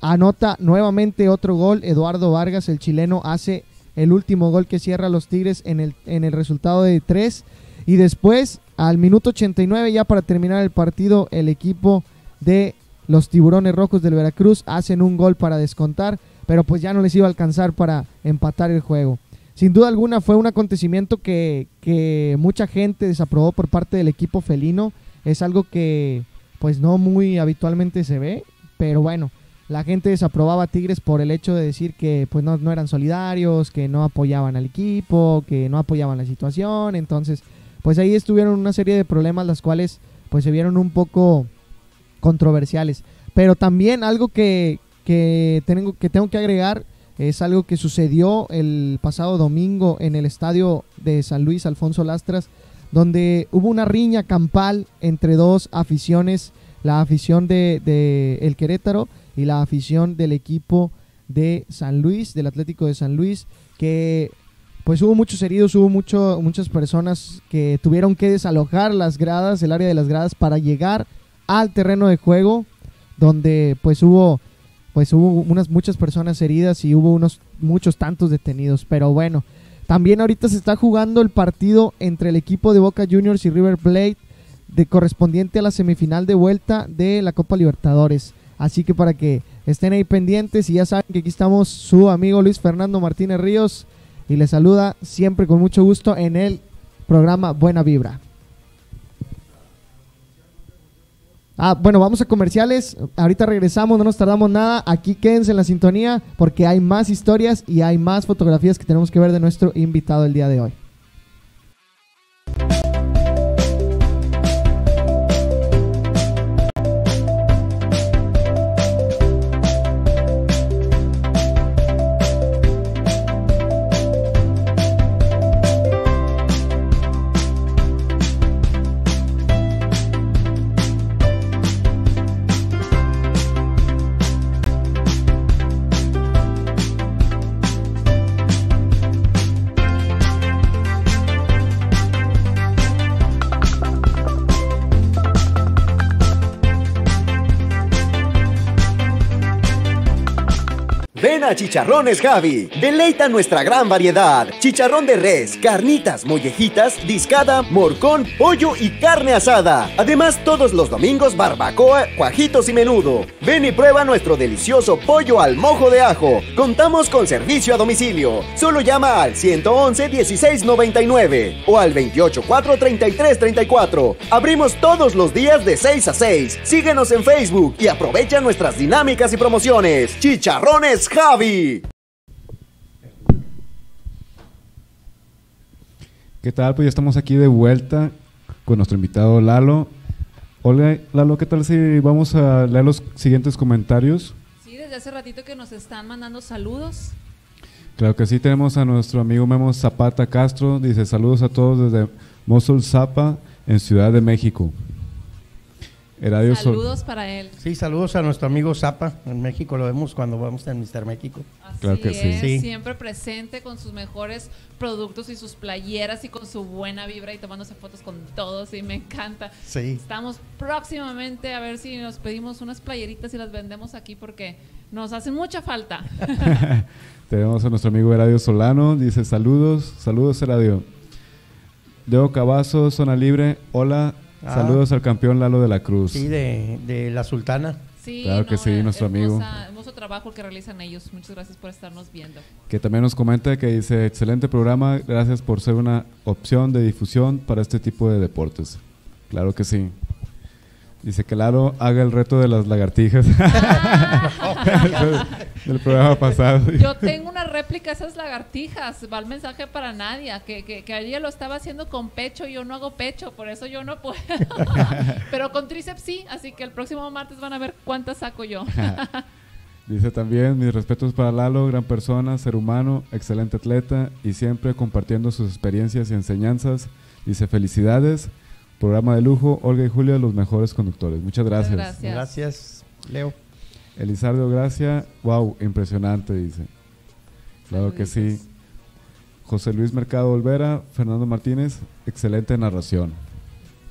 anota nuevamente otro gol. Eduardo Vargas, el chileno, hace el último gol que cierra los Tigres en el, en el resultado de 3. Y después, al minuto 89, ya para terminar el partido, el equipo de los Tiburones Rojos del Veracruz hacen un gol para descontar, pero pues ya no les iba a alcanzar para empatar el juego. Sin duda alguna fue un acontecimiento que, que mucha gente desaprobó por parte del equipo felino. Es algo que pues no muy habitualmente se ve, pero bueno, la gente desaprobaba a Tigres por el hecho de decir que pues no, no eran solidarios, que no apoyaban al equipo, que no apoyaban la situación, entonces pues ahí estuvieron una serie de problemas las cuales pues se vieron un poco controversiales. Pero también algo que, que, tengo, que tengo que agregar es algo que sucedió el pasado domingo en el estadio de San Luis Alfonso Lastras, donde hubo una riña campal entre dos aficiones, la afición de, de el Querétaro y la afición del equipo de San Luis, del Atlético de San Luis, que pues hubo muchos heridos, hubo mucho, muchas personas que tuvieron que desalojar las gradas, el área de las gradas para llegar al terreno de juego, donde pues hubo pues hubo unas muchas personas heridas y hubo unos muchos tantos detenidos, pero bueno, también ahorita se está jugando el partido entre el equipo de Boca Juniors y River Plate de correspondiente a la semifinal de vuelta de la Copa Libertadores. Así que para que estén ahí pendientes y ya saben que aquí estamos su amigo Luis Fernando Martínez Ríos y les saluda siempre con mucho gusto en el programa Buena Vibra. Ah, bueno, vamos a comerciales. Ahorita regresamos, no nos tardamos nada. Aquí quédense en la sintonía porque hay más historias y hay más fotografías que tenemos que ver de nuestro invitado el día de hoy. Chicharrones Javi. Deleita nuestra gran variedad. Chicharrón de res, carnitas, mollejitas, discada, morcón, pollo y carne asada. Además, todos los domingos barbacoa, cuajitos y menudo. Ven y prueba nuestro delicioso pollo al mojo de ajo. Contamos con servicio a domicilio. Solo llama al 111 1699 o al 284 3334. Abrimos todos los días de 6 a 6. Síguenos en Facebook y aprovecha nuestras dinámicas y promociones. Chicharrones Javi. ¿Qué tal? Pues ya estamos aquí de vuelta con nuestro invitado Lalo. Hola, Lalo, ¿qué tal si vamos a leer los siguientes comentarios? Sí, desde hace ratito que nos están mandando saludos. Claro que sí, tenemos a nuestro amigo Memo Zapata Castro. Dice saludos a todos desde Mosul Zapa, en Ciudad de México. Saludos para él. Sí, saludos a nuestro amigo Zapa. En México lo vemos cuando vamos en Mr. México. Así Claro que sí. es, Sí. siempre presente con sus mejores productos y sus playeras y con su buena vibra y tomándose fotos con todos y me encanta. Sí. Estamos próximamente a ver si nos pedimos unas playeritas y las vendemos aquí porque nos hacen mucha falta. Tenemos a nuestro amigo Heradio Solano. Dice saludos, saludos Heradio. Diego Cavazo, Zona Libre. Hola, Ah. saludos al campeón Lalo de la Cruz. Sí, de, de la Sultana. Sí, Claro que sí, nuestro amigo. hermosa- Hermoso trabajo que realizan ellos. Muchas gracias por estarnos viendo. Que también nos comenta que dice, excelente programa, gracias por ser una opción de difusión para este tipo de deportes. Claro que sí. Dice que Lalo haga el reto de las lagartijas del programa pasado. Yo tengo una réplica de esas lagartijas. Va el mensaje para Nadia, que, que, que ella lo estaba haciendo con pecho y yo no hago pecho, por eso yo no puedo. Pero con tríceps sí, así que el próximo martes van a ver cuántas saco yo. Dice también, mis respetos para Lalo, gran persona, ser humano, excelente atleta y siempre compartiendo sus experiencias y enseñanzas. Dice, felicidades, programa de lujo, Olga y Julia, los mejores conductores. Muchas gracias. gracias. Gracias, Leo. Elizardo Gracia, wow, impresionante, dice. Claro que sí. José Luis Mercado Olvera, Fernando Martínez, excelente narración.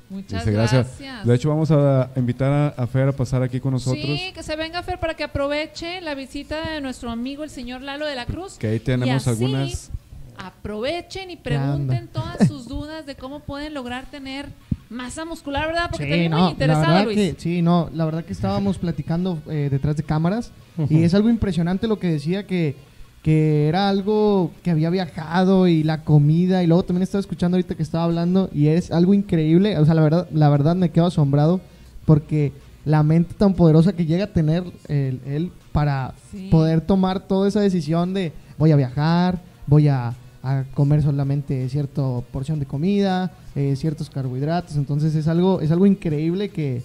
Muchas Dice, gracias. De hecho, vamos a invitar a, a Fer a pasar aquí con nosotros. Sí, que se venga Fer para que aproveche la visita de nuestro amigo el señor Lalo de la Cruz. Que ahí tenemos Y así, algunas. Aprovechen y pregunten todas sus dudas de cómo pueden lograr tener masa muscular, ¿verdad? Porque Sí, estoy muy no, la interesada, verdad Luis. que, sí, no, la verdad que estábamos platicando eh, detrás de cámaras y es algo impresionante lo que decía que, que era algo que había viajado y la comida y luego también estaba escuchando ahorita que estaba hablando y es algo increíble, o sea, la verdad, la verdad me quedo asombrado porque la mente tan poderosa que llega a tener él, él para Sí. poder tomar toda esa decisión de voy a viajar, voy a, a comer solamente cierta porción de comida, eh, ciertos carbohidratos. Entonces es algo, es algo increíble que,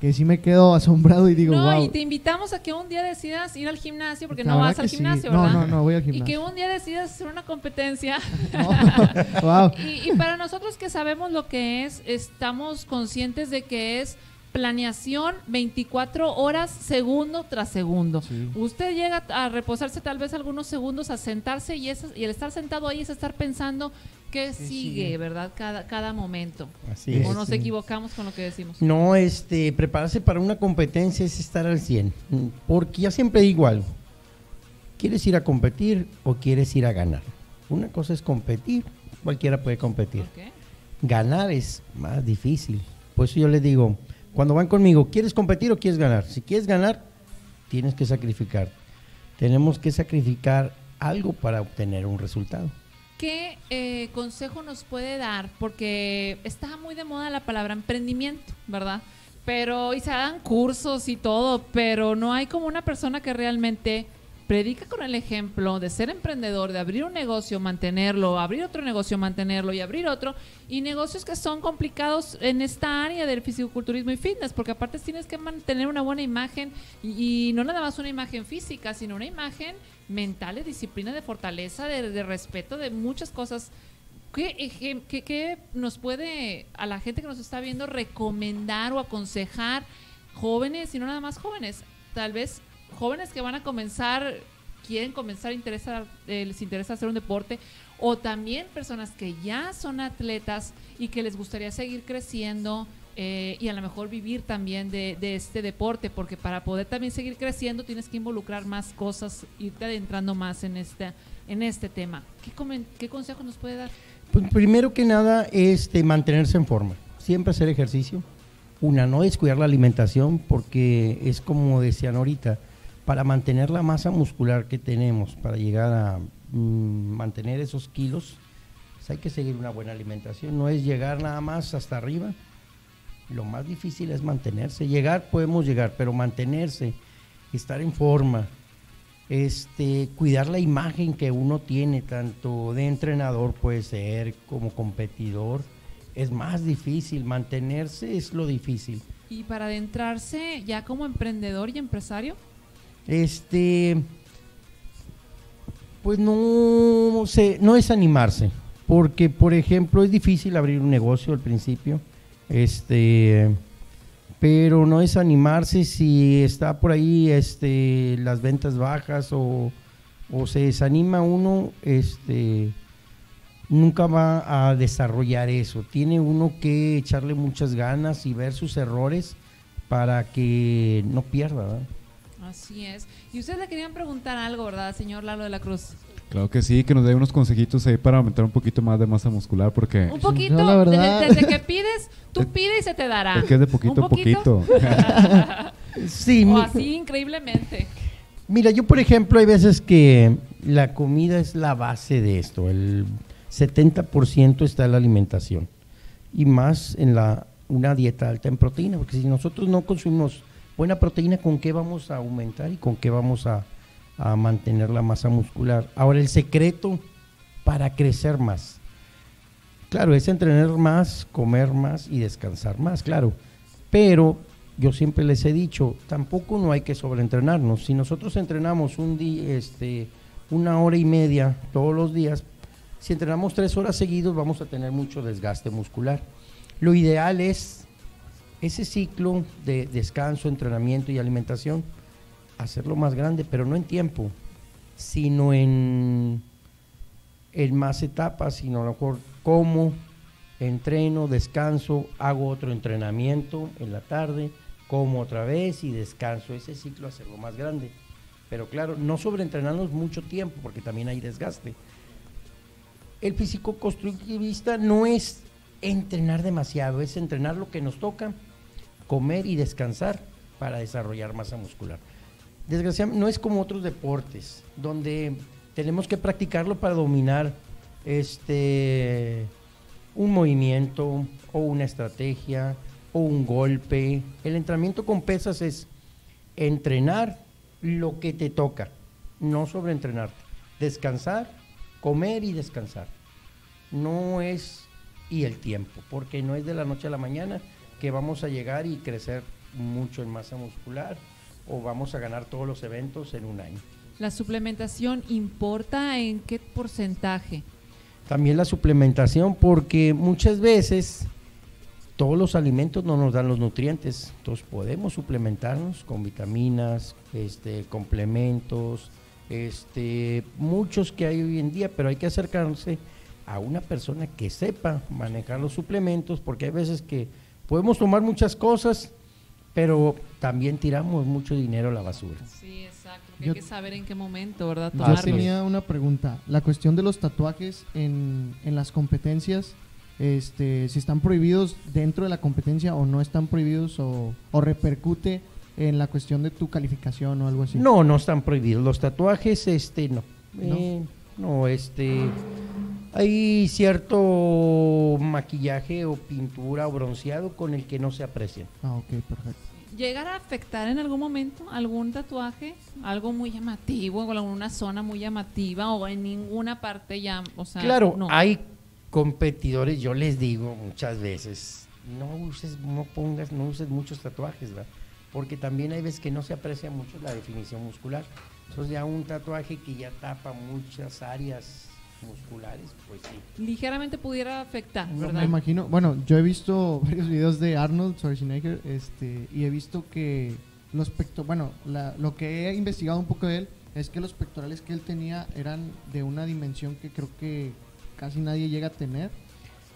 que sí me quedo asombrado y digo, no, wow. y te invitamos a que un día decidas ir al gimnasio, porque La no vas al sí. gimnasio, No, ¿verdad? no, no voy al Y que gimnasio. un día decidas hacer una competencia. Wow. y, y para nosotros que sabemos lo que es, estamos conscientes de que es planeación 24 horas segundo tras segundo. Usted llega a reposarse tal vez algunos segundos, a sentarse y, es, y el estar sentado ahí es estar pensando qué sigue, sigue? ¿verdad? Cada, cada momento. Así o es. nos Sí. equivocamos con lo que decimos. No, este, prepararse para una competencia es estar al 100. mm, Porque ya siempre digo algo. ¿Quieres ir a competir o quieres ir a ganar? Una cosa es competir, cualquiera puede competir. Ganar es más difícil. Por eso yo les digo, cuando van conmigo, ¿quieres competir o quieres ganar? Si quieres ganar, tienes que sacrificar. Tenemos que sacrificar algo para obtener un resultado. ¿Qué eh, consejo nos puede dar? Porque está muy de moda la palabra emprendimiento, ¿verdad? Pero, y se dan cursos y todo, pero no hay como una persona que realmente predica con el ejemplo de ser emprendedor, de abrir un negocio, mantenerlo, abrir otro negocio, mantenerlo y abrir otro, y negocios que son complicados en esta área del fisicoculturismo y fitness, porque aparte tienes que mantener una buena imagen y, no nada más una imagen física, sino una imagen mental, de disciplina, de fortaleza, de, respeto, de muchas cosas. ¿Qué, ejem- qué- qué nos puede a la gente que nos está viendo recomendar o aconsejar jóvenes y no nada más jóvenes? Tal vez jóvenes que van a comenzar, quieren comenzar a interesar, eh, les interesa hacer un deporte, o también personas que ya son atletas y que les gustaría seguir creciendo eh, y a lo mejor vivir también de, este deporte, porque para poder también seguir creciendo tienes que involucrar más cosas, irte adentrando más en este, en este tema. ¿Qué, qué consejo nos puede dar? Pues primero que nada, este, mantenerse en forma. Siempre hacer ejercicio. Una, no descuidar la alimentación porque es como decían ahorita, para mantener la masa muscular que tenemos, para llegar a mm, mantener esos kilos, pues hay que seguir una buena alimentación. No es llegar nada más hasta arriba. Lo más difícil es mantenerse. Llegar podemos llegar, pero mantenerse, estar en forma, este, cuidar la imagen que uno tiene, tanto de entrenador puede ser como competidor, es más difícil, mantenerse es lo difícil. Y para adentrarse ya como emprendedor y empresario, Este, pues no, sé, no es animarse, porque por ejemplo es difícil abrir un negocio al principio, este, pero no es animarse si está por ahí este, las ventas bajas o, o se desanima uno, este, nunca va a desarrollar eso. Tiene uno que echarle muchas ganas y ver sus errores para que no pierda. Así es. Y ustedes le querían preguntar algo, ¿verdad, señor Lalo de la Cruz? Claro que sí, que nos dé unos consejitos ahí para aumentar un poquito más de masa muscular porque... Un poquito, la verdad- desde, desde que pides, tú pides y se te dará. Es que es de poquito ¿Un a poquito. Sí, o mi- así, increíblemente. Mira, yo por ejemplo hay veces que la comida es la base de esto, el 70% está en la alimentación y más en la una dieta alta en proteína, porque si nosotros no consumimos buena proteína, ¿con qué vamos a aumentar y con qué vamos a, a mantener la masa muscular? Ahora, el secreto para crecer más. Claro, es entrenar más, comer más y descansar más, claro. Pero yo siempre les he dicho, tampoco no hay que sobreentrenarnos. Si nosotros entrenamos un día, este, una hora y media todos los días, si entrenamos tres horas seguidos vamos a tener mucho desgaste muscular. Lo ideal es ese ciclo de descanso, entrenamiento y alimentación, hacerlo más grande, pero no en tiempo, sino en, en más etapas, sino a lo mejor como, entreno, descanso, hago otro entrenamiento en la tarde, como otra vez y descanso. Ese ciclo hacerlo más grande. Pero claro, no sobreentrenarnos mucho tiempo porque también hay desgaste. El físico constructivista no es entrenar demasiado, es entrenar lo que nos toca, comer y descansar para desarrollar masa muscular. Desgraciadamente no es como otros deportes, donde tenemos que practicarlo para dominar este un movimiento o una estrategia o un golpe. El entrenamiento con pesas es entrenar lo que te toca, no sobreentrenarte. Descansar, comer y descansar. No es y el tiempo, porque no es de la noche a la mañana que vamos a llegar y crecer mucho en masa muscular o vamos a ganar todos los eventos en un año. ¿La suplementación importa en qué porcentaje? También la suplementación, porque muchas veces todos los alimentos no nos dan los nutrientes, entonces podemos suplementarnos con vitaminas, este, complementos, este, muchos que hay hoy en día, pero hay que acercarse a una persona que sepa manejar los suplementos, porque hay veces que podemos tomar muchas cosas, pero también tiramos mucho dinero a la basura. Sí, exacto. porque Yo- hay que saber en qué momento, ¿verdad? Yo Tomarlo. tenía una pregunta. La cuestión de los tatuajes en, en las competencias, este, si están prohibidos dentro de la competencia o no están prohibidos o, o repercute en la cuestión de tu calificación o algo así. No, no están prohibidos. Los tatuajes, este, no. ¿No? Eh, no, este. Hay cierto maquillaje o pintura o bronceado con el que no se aprecian. Ah, ok, perfecto. ¿Llegar a afectar en algún momento algún tatuaje? Algo muy llamativo, o alguna zona muy llamativa o en ninguna parte ya, o sea, claro, no. hay competidores, yo les digo muchas veces, no uses, no pongas, no uses muchos tatuajes, ¿verdad? Porque también hay veces que no se aprecia mucho la definición muscular. Entonces ya un tatuaje que ya tapa muchas áreas musculares, pues sí. Ligeramente pudiera afectar, Me ¿verdad? imagino, bueno, yo he visto varios videos de Arnold Schwarzenegger este, y he visto que los pectorales, bueno, la- lo que he investigado un poco de él es que los pectorales que él tenía eran de una dimensión que creo que casi nadie llega a tener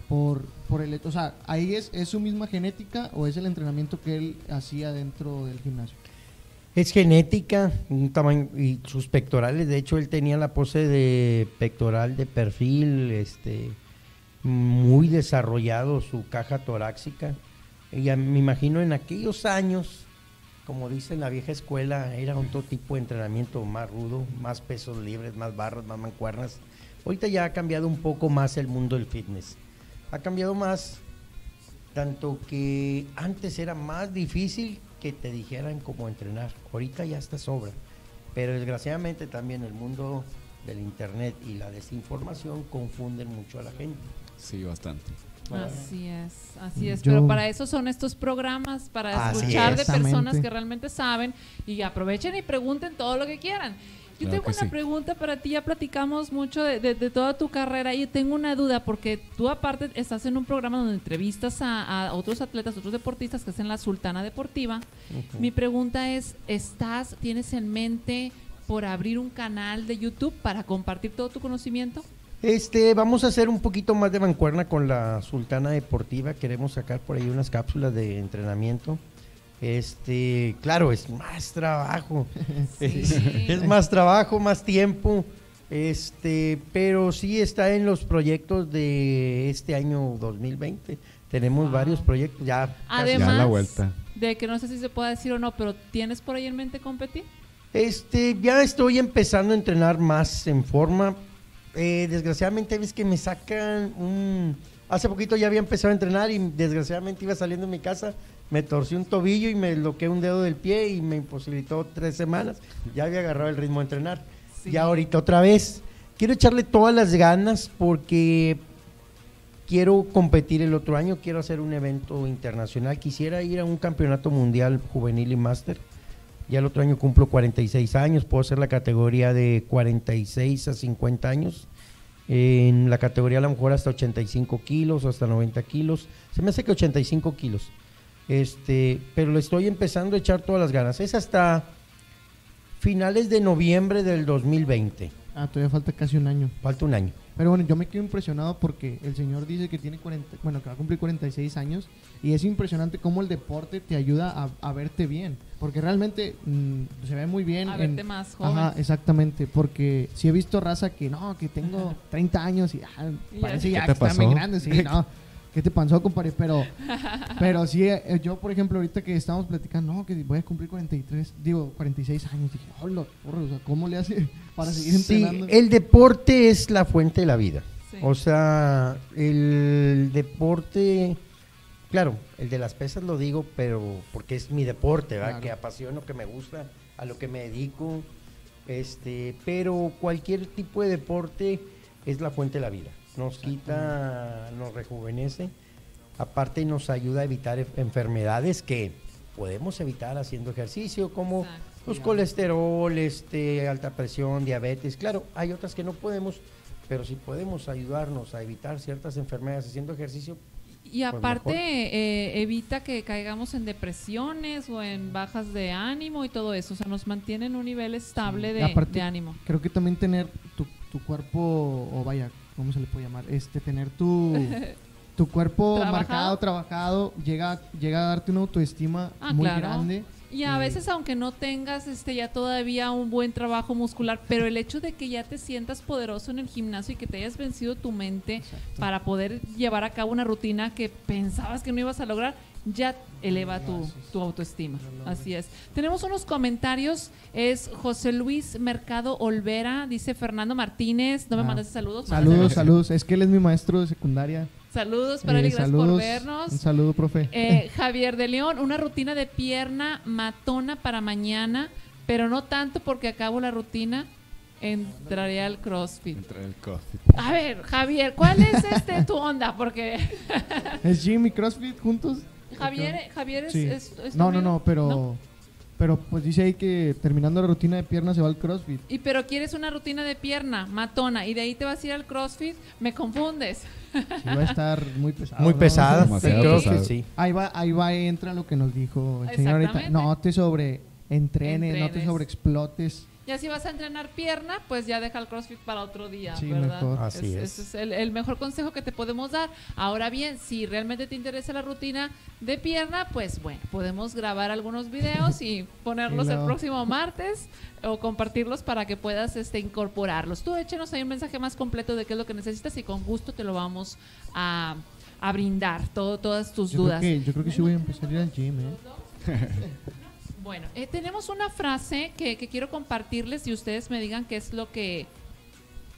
por, por el, o sea, ahí es, es su misma genética o es el entrenamiento que él hacía dentro del gimnasio. Es genética, un tamaño y sus pectorales. De hecho, él tenía la pose de pectoral de perfil, este, muy desarrollado su caja torácica. Y ya me imagino en aquellos años, como dice en la vieja escuela, era otro tipo de entrenamiento más rudo, más pesos libres, más barras, más mancuernas. Ahorita ya ha cambiado un poco más el mundo del fitness. Ha cambiado más, tanto que antes era más difícil que te dijeran cómo entrenar. Ahorita ya está sobra. Pero desgraciadamente también el mundo del internet y la desinformación confunden mucho a la gente. Sí, bastante. Así es, así es. Yo- Pero para eso son estos programas, para escuchar de personas que realmente saben y aprovechen y pregunten todo lo que quieran. Yo Claro tengo una sí. pregunta para ti, ya platicamos mucho de, de- de toda tu carrera y tengo una duda porque tú aparte estás en un programa donde entrevistas a, a otros atletas, otros deportistas que hacen la Sultana Deportiva. Mi pregunta es, ¿estás, tienes en mente por abrir un canal de YouTube para compartir todo tu conocimiento? Este, vamos a hacer un poquito más de mancuerna con la Sultana Deportiva. Queremos sacar por ahí unas cápsulas de entrenamiento. Este, claro, es más trabajo. Es, es más trabajo, más tiempo. Este, pero sí está en los proyectos de este año 2020. Tenemos varios proyectos ya. casi- Además Ya a la vuelta. de que no sé si se puede decir o no, pero ¿tienes por ahí en mente competir? Este, ya estoy empezando a entrenar más en forma. Eh, desgraciadamente ves que me sacan un... Hace poquito ya había empezado a entrenar y desgraciadamente iba saliendo de mi casa, me torcí un tobillo y me bloqueé un dedo del pie y me imposibilitó tres semanas. Ya había agarrado el ritmo de entrenar. Sí. Ya ahorita otra vez. Quiero echarle todas las ganas porque quiero competir el otro año, quiero hacer un evento internacional. Quisiera ir a un campeonato mundial juvenil y máster. Ya el otro año cumplo 46 años, puedo hacer la categoría de 46 a 50 años. En la categoría a lo mejor hasta 85 kilos o hasta 90 kilos. Se me hace que 85 kilos. Este, pero le estoy empezando a echar todas las ganas. Es hasta finales de noviembre del 2020. Ah, todavía falta casi un año. Falta un año. Pero bueno, yo me quedo impresionado porque el señor dice que tiene 40, bueno, que va a cumplir 46 años y es impresionante cómo el deporte te ayuda a, a verte bien, porque realmente mm, se ve muy bien. A en- verte más joven. Ajá, exactamente, porque si he visto raza que no, que tengo 30 años y ah, parece ya- ya ¿Qué que está muy grande, sí, no. ¿Qué te pasó, compadre? Pero, pero sí, eh, yo, por ejemplo, ahorita que estamos platicando, no, que voy a cumplir 43, digo, 46 años, dije, hola, porra, o sea, ¿cómo le hace para seguir Sí, entrenando? el deporte es la fuente de la vida. Sí. O sea, el deporte, claro, el de las pesas lo digo, pero porque es mi deporte, ¿verdad? Claro. Que apasiono, que me gusta, a lo que me dedico. Este, pero cualquier tipo de deporte es la fuente de la vida. Nos quita, nos rejuvenece. Aparte nos ayuda a evitar enfermedades que podemos evitar haciendo ejercicio, como Exacto. pues, colesterol, este, alta presión, diabetes. Claro, hay otras que no podemos, pero si podemos ayudarnos a evitar ciertas enfermedades haciendo ejercicio, Y Pues aparte eh, evita que caigamos en depresiones o en bajas de ánimo y todo eso. O sea, nos mantiene en un nivel estable de, aparte, de ánimo. Creo que también tener tu, tu cuerpo, o vaya, ¿cómo se le puede llamar? Este, tener tu, tu cuerpo ¿Trabajado? marcado, trabajado, llega, llega a darte una autoestima Ah, muy claro. grande. Y a Eh, veces, aunque no tengas este ya todavía un buen trabajo muscular, pero el hecho de que ya te sientas poderoso en el gimnasio y que te hayas vencido tu mente para poder llevar a cabo una rutina que pensabas que no ibas a lograr, ya eleva tu, tu autoestima. Así es. Tenemos unos comentarios. Es José Luis Mercado Olvera, dice Fernando Martínez. No me Ah. mandaste saludos. Saludos, saludos. Es que él es mi maestro de secundaria. Saludos para él y Eh, gracias por vernos. Un saludo, profe. Eh, Javier de León, una rutina de pierna matona para mañana, pero no tanto porque acabo la rutina, entraré al CrossFit. Entre el coffee. A ver, Javier, ¿cuál es este tu onda? Porque ¿Es Jim y CrossFit juntos? Javier, Javier es, Sí. es- no, no, no, pero, pero pues dice ahí que terminando la rutina de piernas se va al CrossFit. Y pero quieres una rutina de pierna matona y de ahí te vas a ir al CrossFit, me confundes. Sí, va a estar muy pesado. Muy ¿no? pesada, creo pesado. que sí. Ahí va, ahí va, entra lo que nos dijo el señor ahorita. No te sobre entrenes, no te Entrenes. Ya si vas a entrenar pierna, pues ya deja el CrossFit para otro día, Sí, ¿verdad? mejor. Así es. Ese es el, el mejor consejo que te podemos dar. Ahora bien, si realmente te interesa la rutina de pierna, pues bueno, podemos grabar algunos videos y ponerlos Y el próximo martes o compartirlos para que puedas este, incorporarlos. Tú échenos ahí un mensaje más completo de qué es lo que necesitas y con gusto te lo vamos a, a brindar, todo, todas tus Yo creo, dudas. que, yo creo que sí voy a empezar a ir al gym, ¿eh? Bueno, eh, tenemos una frase que, que quiero compartirles y ustedes me digan qué es lo que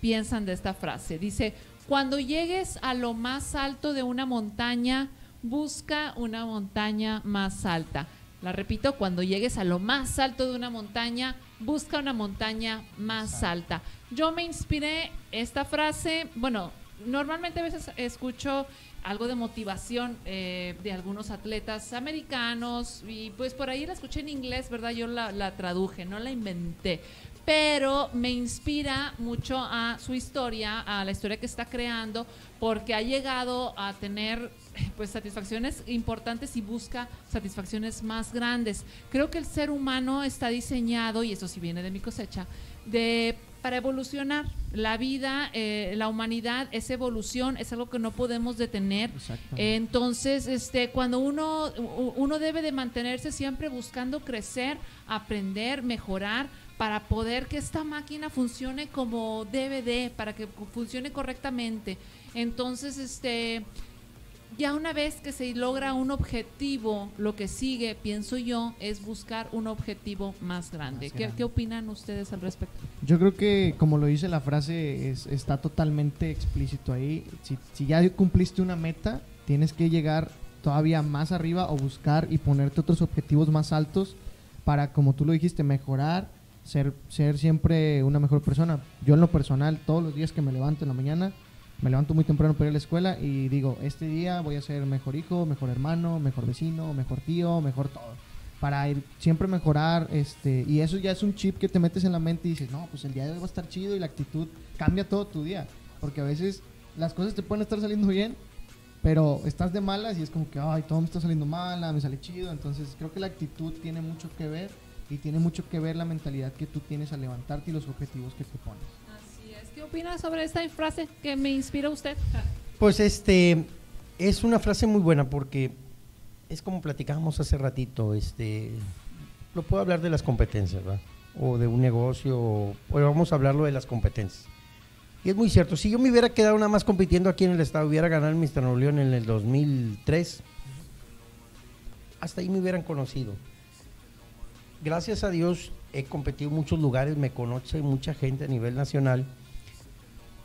piensan de esta frase. Dice, cuando llegues a lo más alto de una montaña, busca una montaña más alta. La repito, cuando llegues a lo más alto de una montaña, busca una montaña más alta. Yo me inspiré esta frase, bueno, normalmente a veces escucho algo de motivación eh, de algunos atletas americanos y pues por ahí la escuché en inglés, ¿verdad? Yo la, la traduje, no la inventé, pero me inspira mucho a su historia, a la historia que está creando, porque ha llegado a tener pues satisfacciones importantes y busca satisfacciones más grandes. Creo que el ser humano está diseñado, y eso sí viene de mi cosecha, de para evolucionar. La vida, eh, la humanidad es evolución, es algo que no podemos detener. Entonces, este, cuando uno, uno debe de mantenerse siempre buscando crecer, aprender, mejorar, para poder que esta máquina funcione como debe de, para que funcione correctamente. Entonces, este, ya una vez que se logra un objetivo, lo que sigue, pienso yo, es buscar un objetivo más grande. ¿Qué, qué opinan ustedes al respecto? Yo creo que, como lo dice la frase, es- está totalmente explícito ahí. Si, si ya cumpliste una meta, tienes que llegar todavía más arriba o buscar y ponerte otros objetivos más altos para, como tú lo dijiste, mejorar, ser, ser siempre una mejor persona. Yo en lo personal, todos los días que me levanto en la mañana, me levanto muy temprano para ir a la escuela y digo, este día voy a ser mejor hijo, mejor hermano, mejor vecino, mejor tío, mejor todo. Para ir siempre mejorar, este, y eso ya es un chip que te metes en la mente y dices, no, pues el día de hoy va a estar chido y la actitud cambia todo tu día. Porque a veces las cosas te pueden estar saliendo bien, pero estás de malas y es como que, ay, todo me está saliendo mal, me sale chido. Entonces creo que la actitud tiene mucho que ver y tiene mucho que ver la mentalidad que tú tienes al levantarte y los objetivos que te pones. Así es. ¿Qué opina sobre esta frase que me inspira usted? Pues este es una frase muy buena porque es como platicábamos hace ratito, este lo puedo hablar de las competencias, ¿verdad? O de un negocio, o, o vamos a hablarlo de las competencias. Y es muy cierto, si yo me hubiera quedado nada más compitiendo aquí en el estado, hubiera ganado el Mr. Nuevo León en el 2003, hasta ahí me hubieran conocido. Gracias a Dios he competido en muchos lugares, me conoce mucha gente a nivel nacional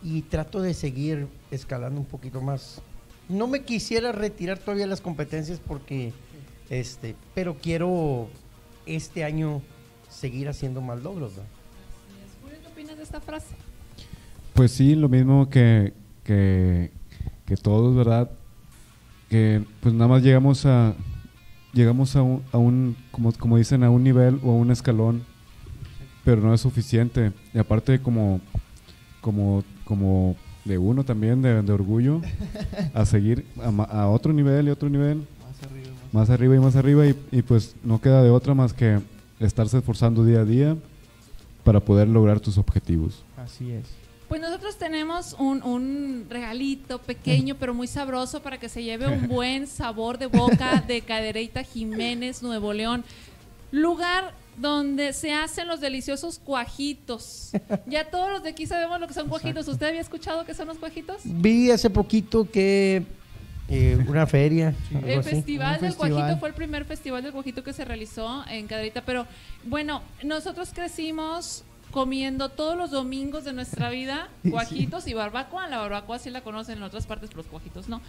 y trato de seguir escalando un poquito más. No me quisiera retirar todavía las competencias porque, este, pero quiero este año seguir haciendo más logros. ¿no? Julio, ¿Qué opinas de esta frase? Pues sí, lo mismo que, que, que todos, ¿verdad? Que pues nada más llegamos a llegamos a un, a un como, como dicen, a un nivel o a un escalón, pero no es suficiente. Y aparte como, como, como de uno también, de, de orgullo, a seguir a, ma- a otro nivel y otro nivel, más arriba y más arriba, y, y pues no queda de otra más que estarse esforzando día a día para poder lograr tus objetivos. Así es. Pues nosotros tenemos un, un regalito pequeño pero muy sabroso para que se lleve un buen sabor de boca de Cadereyta Jiménez, Nuevo León. Lugar donde se hacen los deliciosos cuajitos. Ya todos los de aquí sabemos lo que son cuajitos. ¿Usted había escuchado qué son los cuajitos? Vi hace poquito que eh, una feria, El. Festival del festival. Guajito fue el primer festival del Guajito que se realizó en Caderita, pero bueno, nosotros crecimos comiendo todos los domingos de nuestra vida guajitos y barbacoa. La barbacoa sí la conocen en otras partes, pero los guajitos no.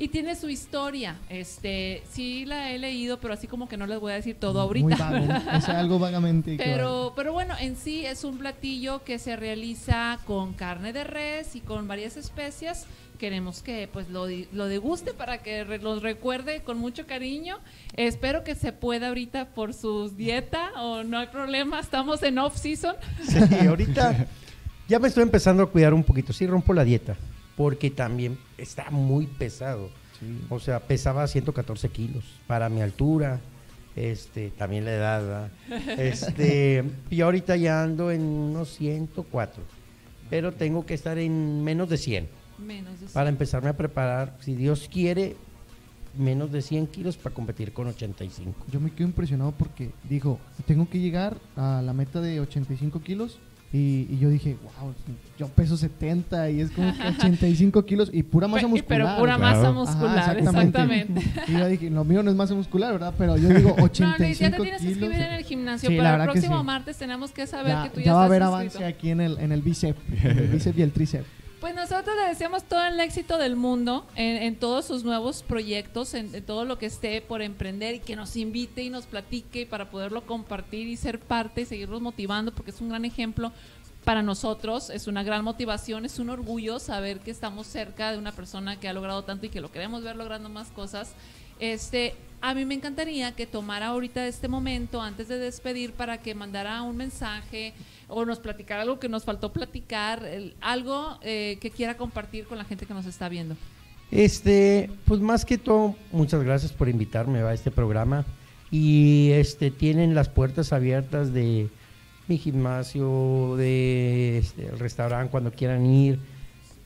Y tiene su historia. Este, sí la he leído, pero así como que no les voy a decir todo ahorita. Muy vago. O sea, algo vagamente. Pero, pero bueno, en sí es un platillo que se realiza con carne de res y con varias especias. Queremos que pues lo, di- lo deguste para que re- los recuerde con mucho cariño. Espero que se pueda ahorita por su dieta o no hay problema, estamos en off season. Sí, ahorita ya me estoy empezando a cuidar un poquito. Sí, rompo la dieta, porque también está muy pesado. O sea, pesaba 114 kilos para mi altura, este, también la edad. ¿verdad? Este, y ahorita ya ando en unos 104, pero tengo que estar en menos de 100 Menos de para empezarme a preparar, si Dios quiere, menos de 100 kilos para competir con 85. Yo me quedo impresionado porque dijo, tengo que llegar a la meta de 85 kilos. Y, y yo dije, wow, yo peso 70 y es como que 85 kilos y pura masa muscular. pero pura Claro. masa Ajá, muscular, exactamente. Y yo dije, lo mío no es masa muscular, ¿verdad? Pero yo digo No, 85 Luis, ya te tienes que kilos. inscribir en el gimnasio, Sí, la pero el verdad que próximo sí. martes tenemos que saber Ya, que tú ya ya, va a estás haber inscrito. avance aquí en el, en el bíceps, en el bíceps y el tríceps. Pues nosotros le deseamos todo el éxito del mundo en, en todos sus nuevos proyectos, en, todo lo que esté por emprender y que nos invite y nos platique para poderlo compartir y ser parte y seguirnos motivando porque es un gran ejemplo para nosotros, es una gran motivación, es un orgullo saber que estamos cerca de una persona que ha logrado tanto y que lo queremos ver logrando más cosas. Este, a mí me encantaría que tomara ahorita este momento antes de despedir para que mandara un mensaje o nos platicara algo que nos faltó platicar, algo eh, que quiera compartir con la gente que nos está viendo. Este, pues más que todo, muchas gracias por invitarme a este programa. Y este tienen las puertas abiertas de mi gimnasio, de este, el restaurante cuando quieran ir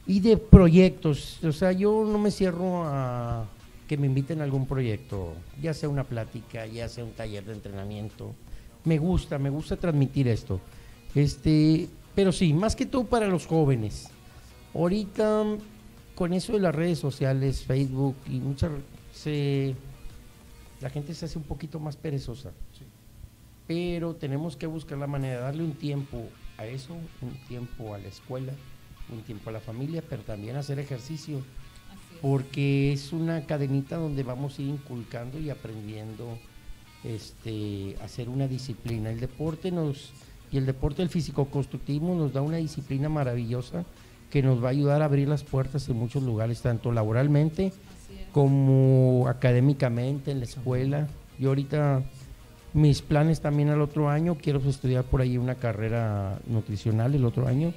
y de proyectos. O sea, yo no me cierro a que me inviten a algún proyecto, ya sea una plática, ya sea un taller de entrenamiento. Me gusta, me gusta transmitir esto. Este, pero sí, más que todo para los jóvenes. Ahorita con eso de las redes sociales, Facebook y muchas se la gente se hace un poquito más perezosa. Pero tenemos que buscar la manera de darle un tiempo a eso, un tiempo a la escuela, un tiempo a la familia, pero también hacer ejercicio, porque es una cadenita donde vamos a ir inculcando y aprendiendo este, hacer una disciplina. El deporte nos y el deporte del físico constructivo nos da una disciplina maravillosa que nos va a ayudar a abrir las puertas en muchos lugares, tanto laboralmente como académicamente en la escuela. Yo ahorita mis planes también al otro año, quiero estudiar por ahí una carrera nutricional el otro año,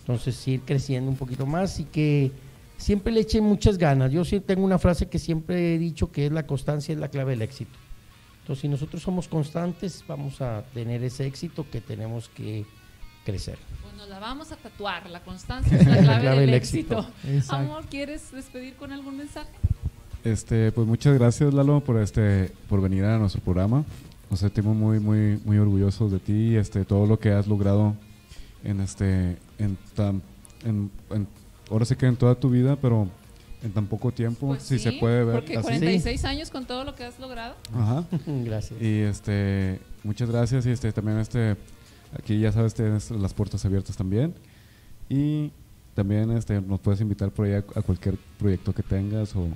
entonces ir creciendo un poquito más y que siempre le eche muchas ganas. Yo sí tengo una frase que siempre he dicho que es la constancia es la clave del éxito. Entonces, si nosotros somos constantes, vamos a tener ese éxito que tenemos que crecer. Pues nos la vamos a tatuar, la constancia es la clave, del, éxito. Exacto. Amor, ¿quieres despedir con algún mensaje? Este, pues muchas gracias Lalo por este, por venir a nuestro programa. Nos sentimos muy, muy, muy orgullosos de ti, este, todo lo que has logrado en este, en tan, en, en- ahora sí que en toda tu vida, pero en tan poco tiempo, Pues si sí, se puede ver Porque así. 46 años con todo lo que has logrado. Ajá. Gracias. Y este, muchas gracias y este también este aquí ya sabes tienes las puertas abiertas también y también este nos puedes invitar por ahí a, a cualquier proyecto que tengas o,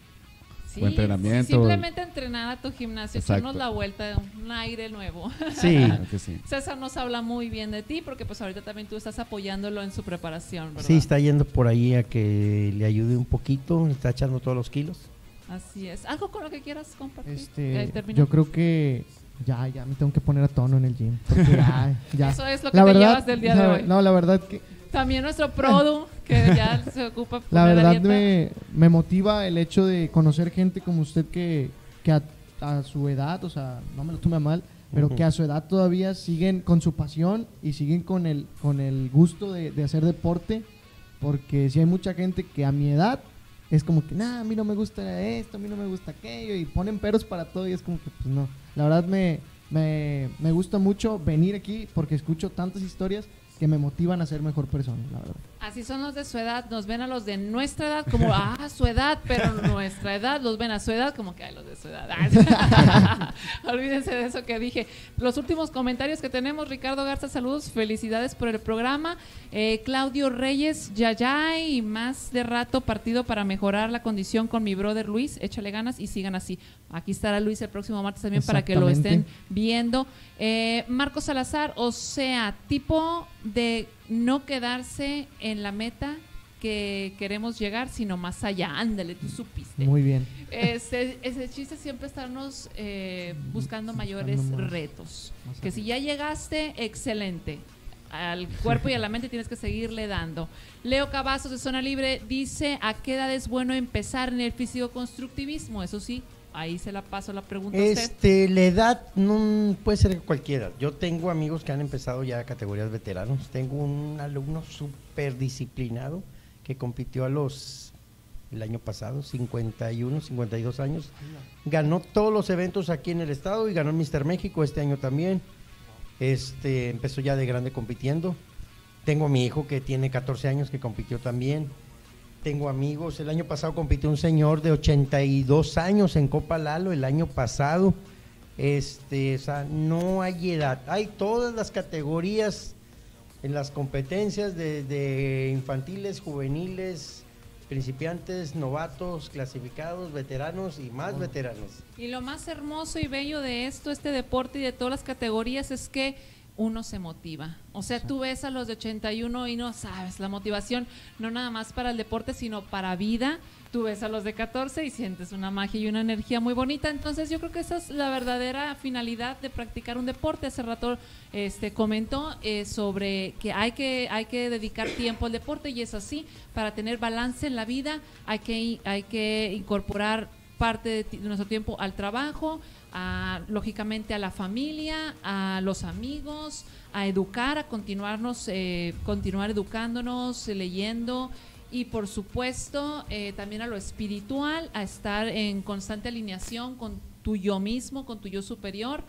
Sí, o entrenamiento. Simplemente entrenar a tu gimnasio, Exacto. echarnos la vuelta, un aire nuevo. Sí. Claro que sí. César nos habla muy bien de ti porque pues ahorita también tú estás apoyándolo en su preparación, ¿verdad? Sí, está yendo por ahí a que le ayude un poquito, está echando todos los kilos. Así es. ¿Algo con lo que quieras compartir? Este, yo creo que ya, ya me tengo que poner a tono en el gym. ya, ya. Eso es lo que La te verdad, llevas del día de la- hoy. No, la verdad que También nuestro produ que ya se ocupa La verdad dieta. me, me motiva el hecho de conocer gente como usted que, que a, a su edad, o sea, no me lo tome a mal, pero Ujú. que a su edad todavía siguen con su pasión y siguen con el, con el gusto de, de hacer deporte, porque si hay mucha gente que a mi edad es como que, nah, a mí no me gusta esto, a mí no me gusta aquello, y ponen peros para todo y es como que, pues no. La verdad me, me, me gusta mucho venir aquí porque escucho tantas historias que me motivan a ser mejor persona, la verdad. Así son los de su edad, nos ven a los de nuestra edad como, ah, su edad, pero nuestra edad, los ven a su edad como que, ay, los de su edad. Olvídense de eso que dije. Los últimos comentarios que tenemos, Ricardo Garza, saludos, felicidades por el programa. Eh, Claudio Reyes, Yayay, más de rato partido para mejorar la condición con mi brother Luis, échale ganas y sigan así. Aquí estará Luis el próximo martes también para que lo estén viendo. Eh, Marco Salazar, o sea, tipo de no quedarse en la meta que queremos llegar, sino más allá. Ándale, tú supiste. Muy bien. Ese, ese chiste siempre estarnos eh, buscando mayores más- retos. más Que si ya llegaste, excelente. Al cuerpo y a la mente tienes que seguirle dando. Leo Cavazos de Zona Libre dice, ¿a qué edad es bueno empezar en el físico-constructivismo? Eso sí, ahí se la paso la pregunta a usted. Este, la edad no puede ser cualquiera. Yo tengo amigos que han empezado ya categorías veteranos. Tengo un alumno súper disciplinado que compitió a los el año pasado, 51, 52 años. Ganó todos los eventos aquí en el estado y ganó el Mister México este año también. Este, empezó ya de grande compitiendo. Tengo a mi hijo que tiene 14 años que compitió también. Tengo amigos. El año pasado compitió un señor de 82 años en Copa Lalo el año pasado. Este, o sea, no hay edad. Hay todas las categorías en las competencias de, de infantiles, juveniles, principiantes, novatos, clasificados, veteranos y más veteranos. Y lo más hermoso y bello de esto, este deporte y de todas las categorías es que uno se motiva. O sea, tú ves a los de 81 y no sabes, la motivación no nada más para el deporte, sino para vida. Tú ves a los de 14 y sientes una magia y una energía muy bonita. Entonces yo creo que esa es la verdadera finalidad de practicar un deporte. Hace rato este, comentó eh, sobre que hay, que hay que dedicar tiempo al deporte y es así. Para tener balance en la vida hay que, hay que incorporar parte de nuestro tiempo al trabajo, a, lógicamente a la familia, a los amigos, a educar, a continuarnos, eh, continuar educándonos, leyendo y por supuesto eh, también a lo espiritual, a estar en constante alineación con tu yo mismo, con tu yo superior.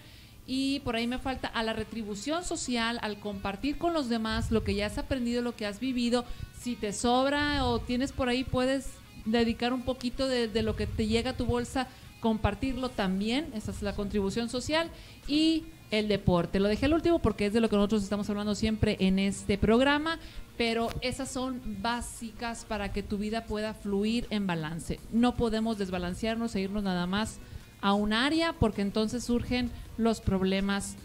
Y por ahí me falta a la retribución social, al compartir con los demás lo que ya has aprendido, lo que has vivido. Si te sobra o tienes por ahí, puedes dedicar un poquito de lo que te llega a tu bolsa, compartirlo también. Esa es la contribución social. Y el deporte. Lo dejé al último porque es de lo que nosotros estamos hablando siempre en este programa, pero esas son básicas para que tu vida pueda fluir en balance. No podemos desbalancearnos e irnos nada más a un área porque entonces surgen los problemas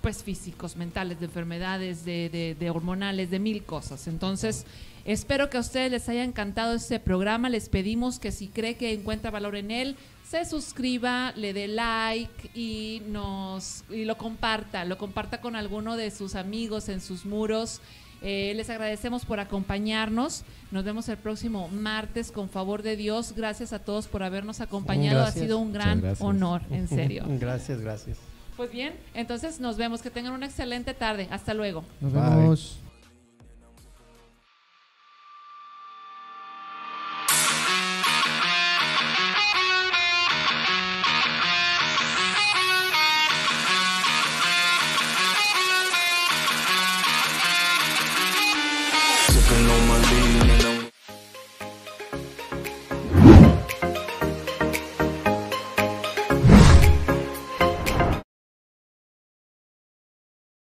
pues físicos, mentales, de enfermedades, de, de- de hormonales, de mil cosas. Entonces, espero que a ustedes les haya encantado este programa. Les pedimos que si cree que encuentra valor en él, se suscriba, le dé like y nos y lo comparta, lo comparta con alguno de sus amigos en sus muros. Eh, les agradecemos por acompañarnos. Nos vemos el próximo martes con favor de Dios. Gracias a todos por habernos acompañado. Gracias. Ha sido un gran honor, en serio. gracias, gracias. Pues bien, entonces nos vemos. Que tengan una excelente tarde. Hasta luego. Nos vemos.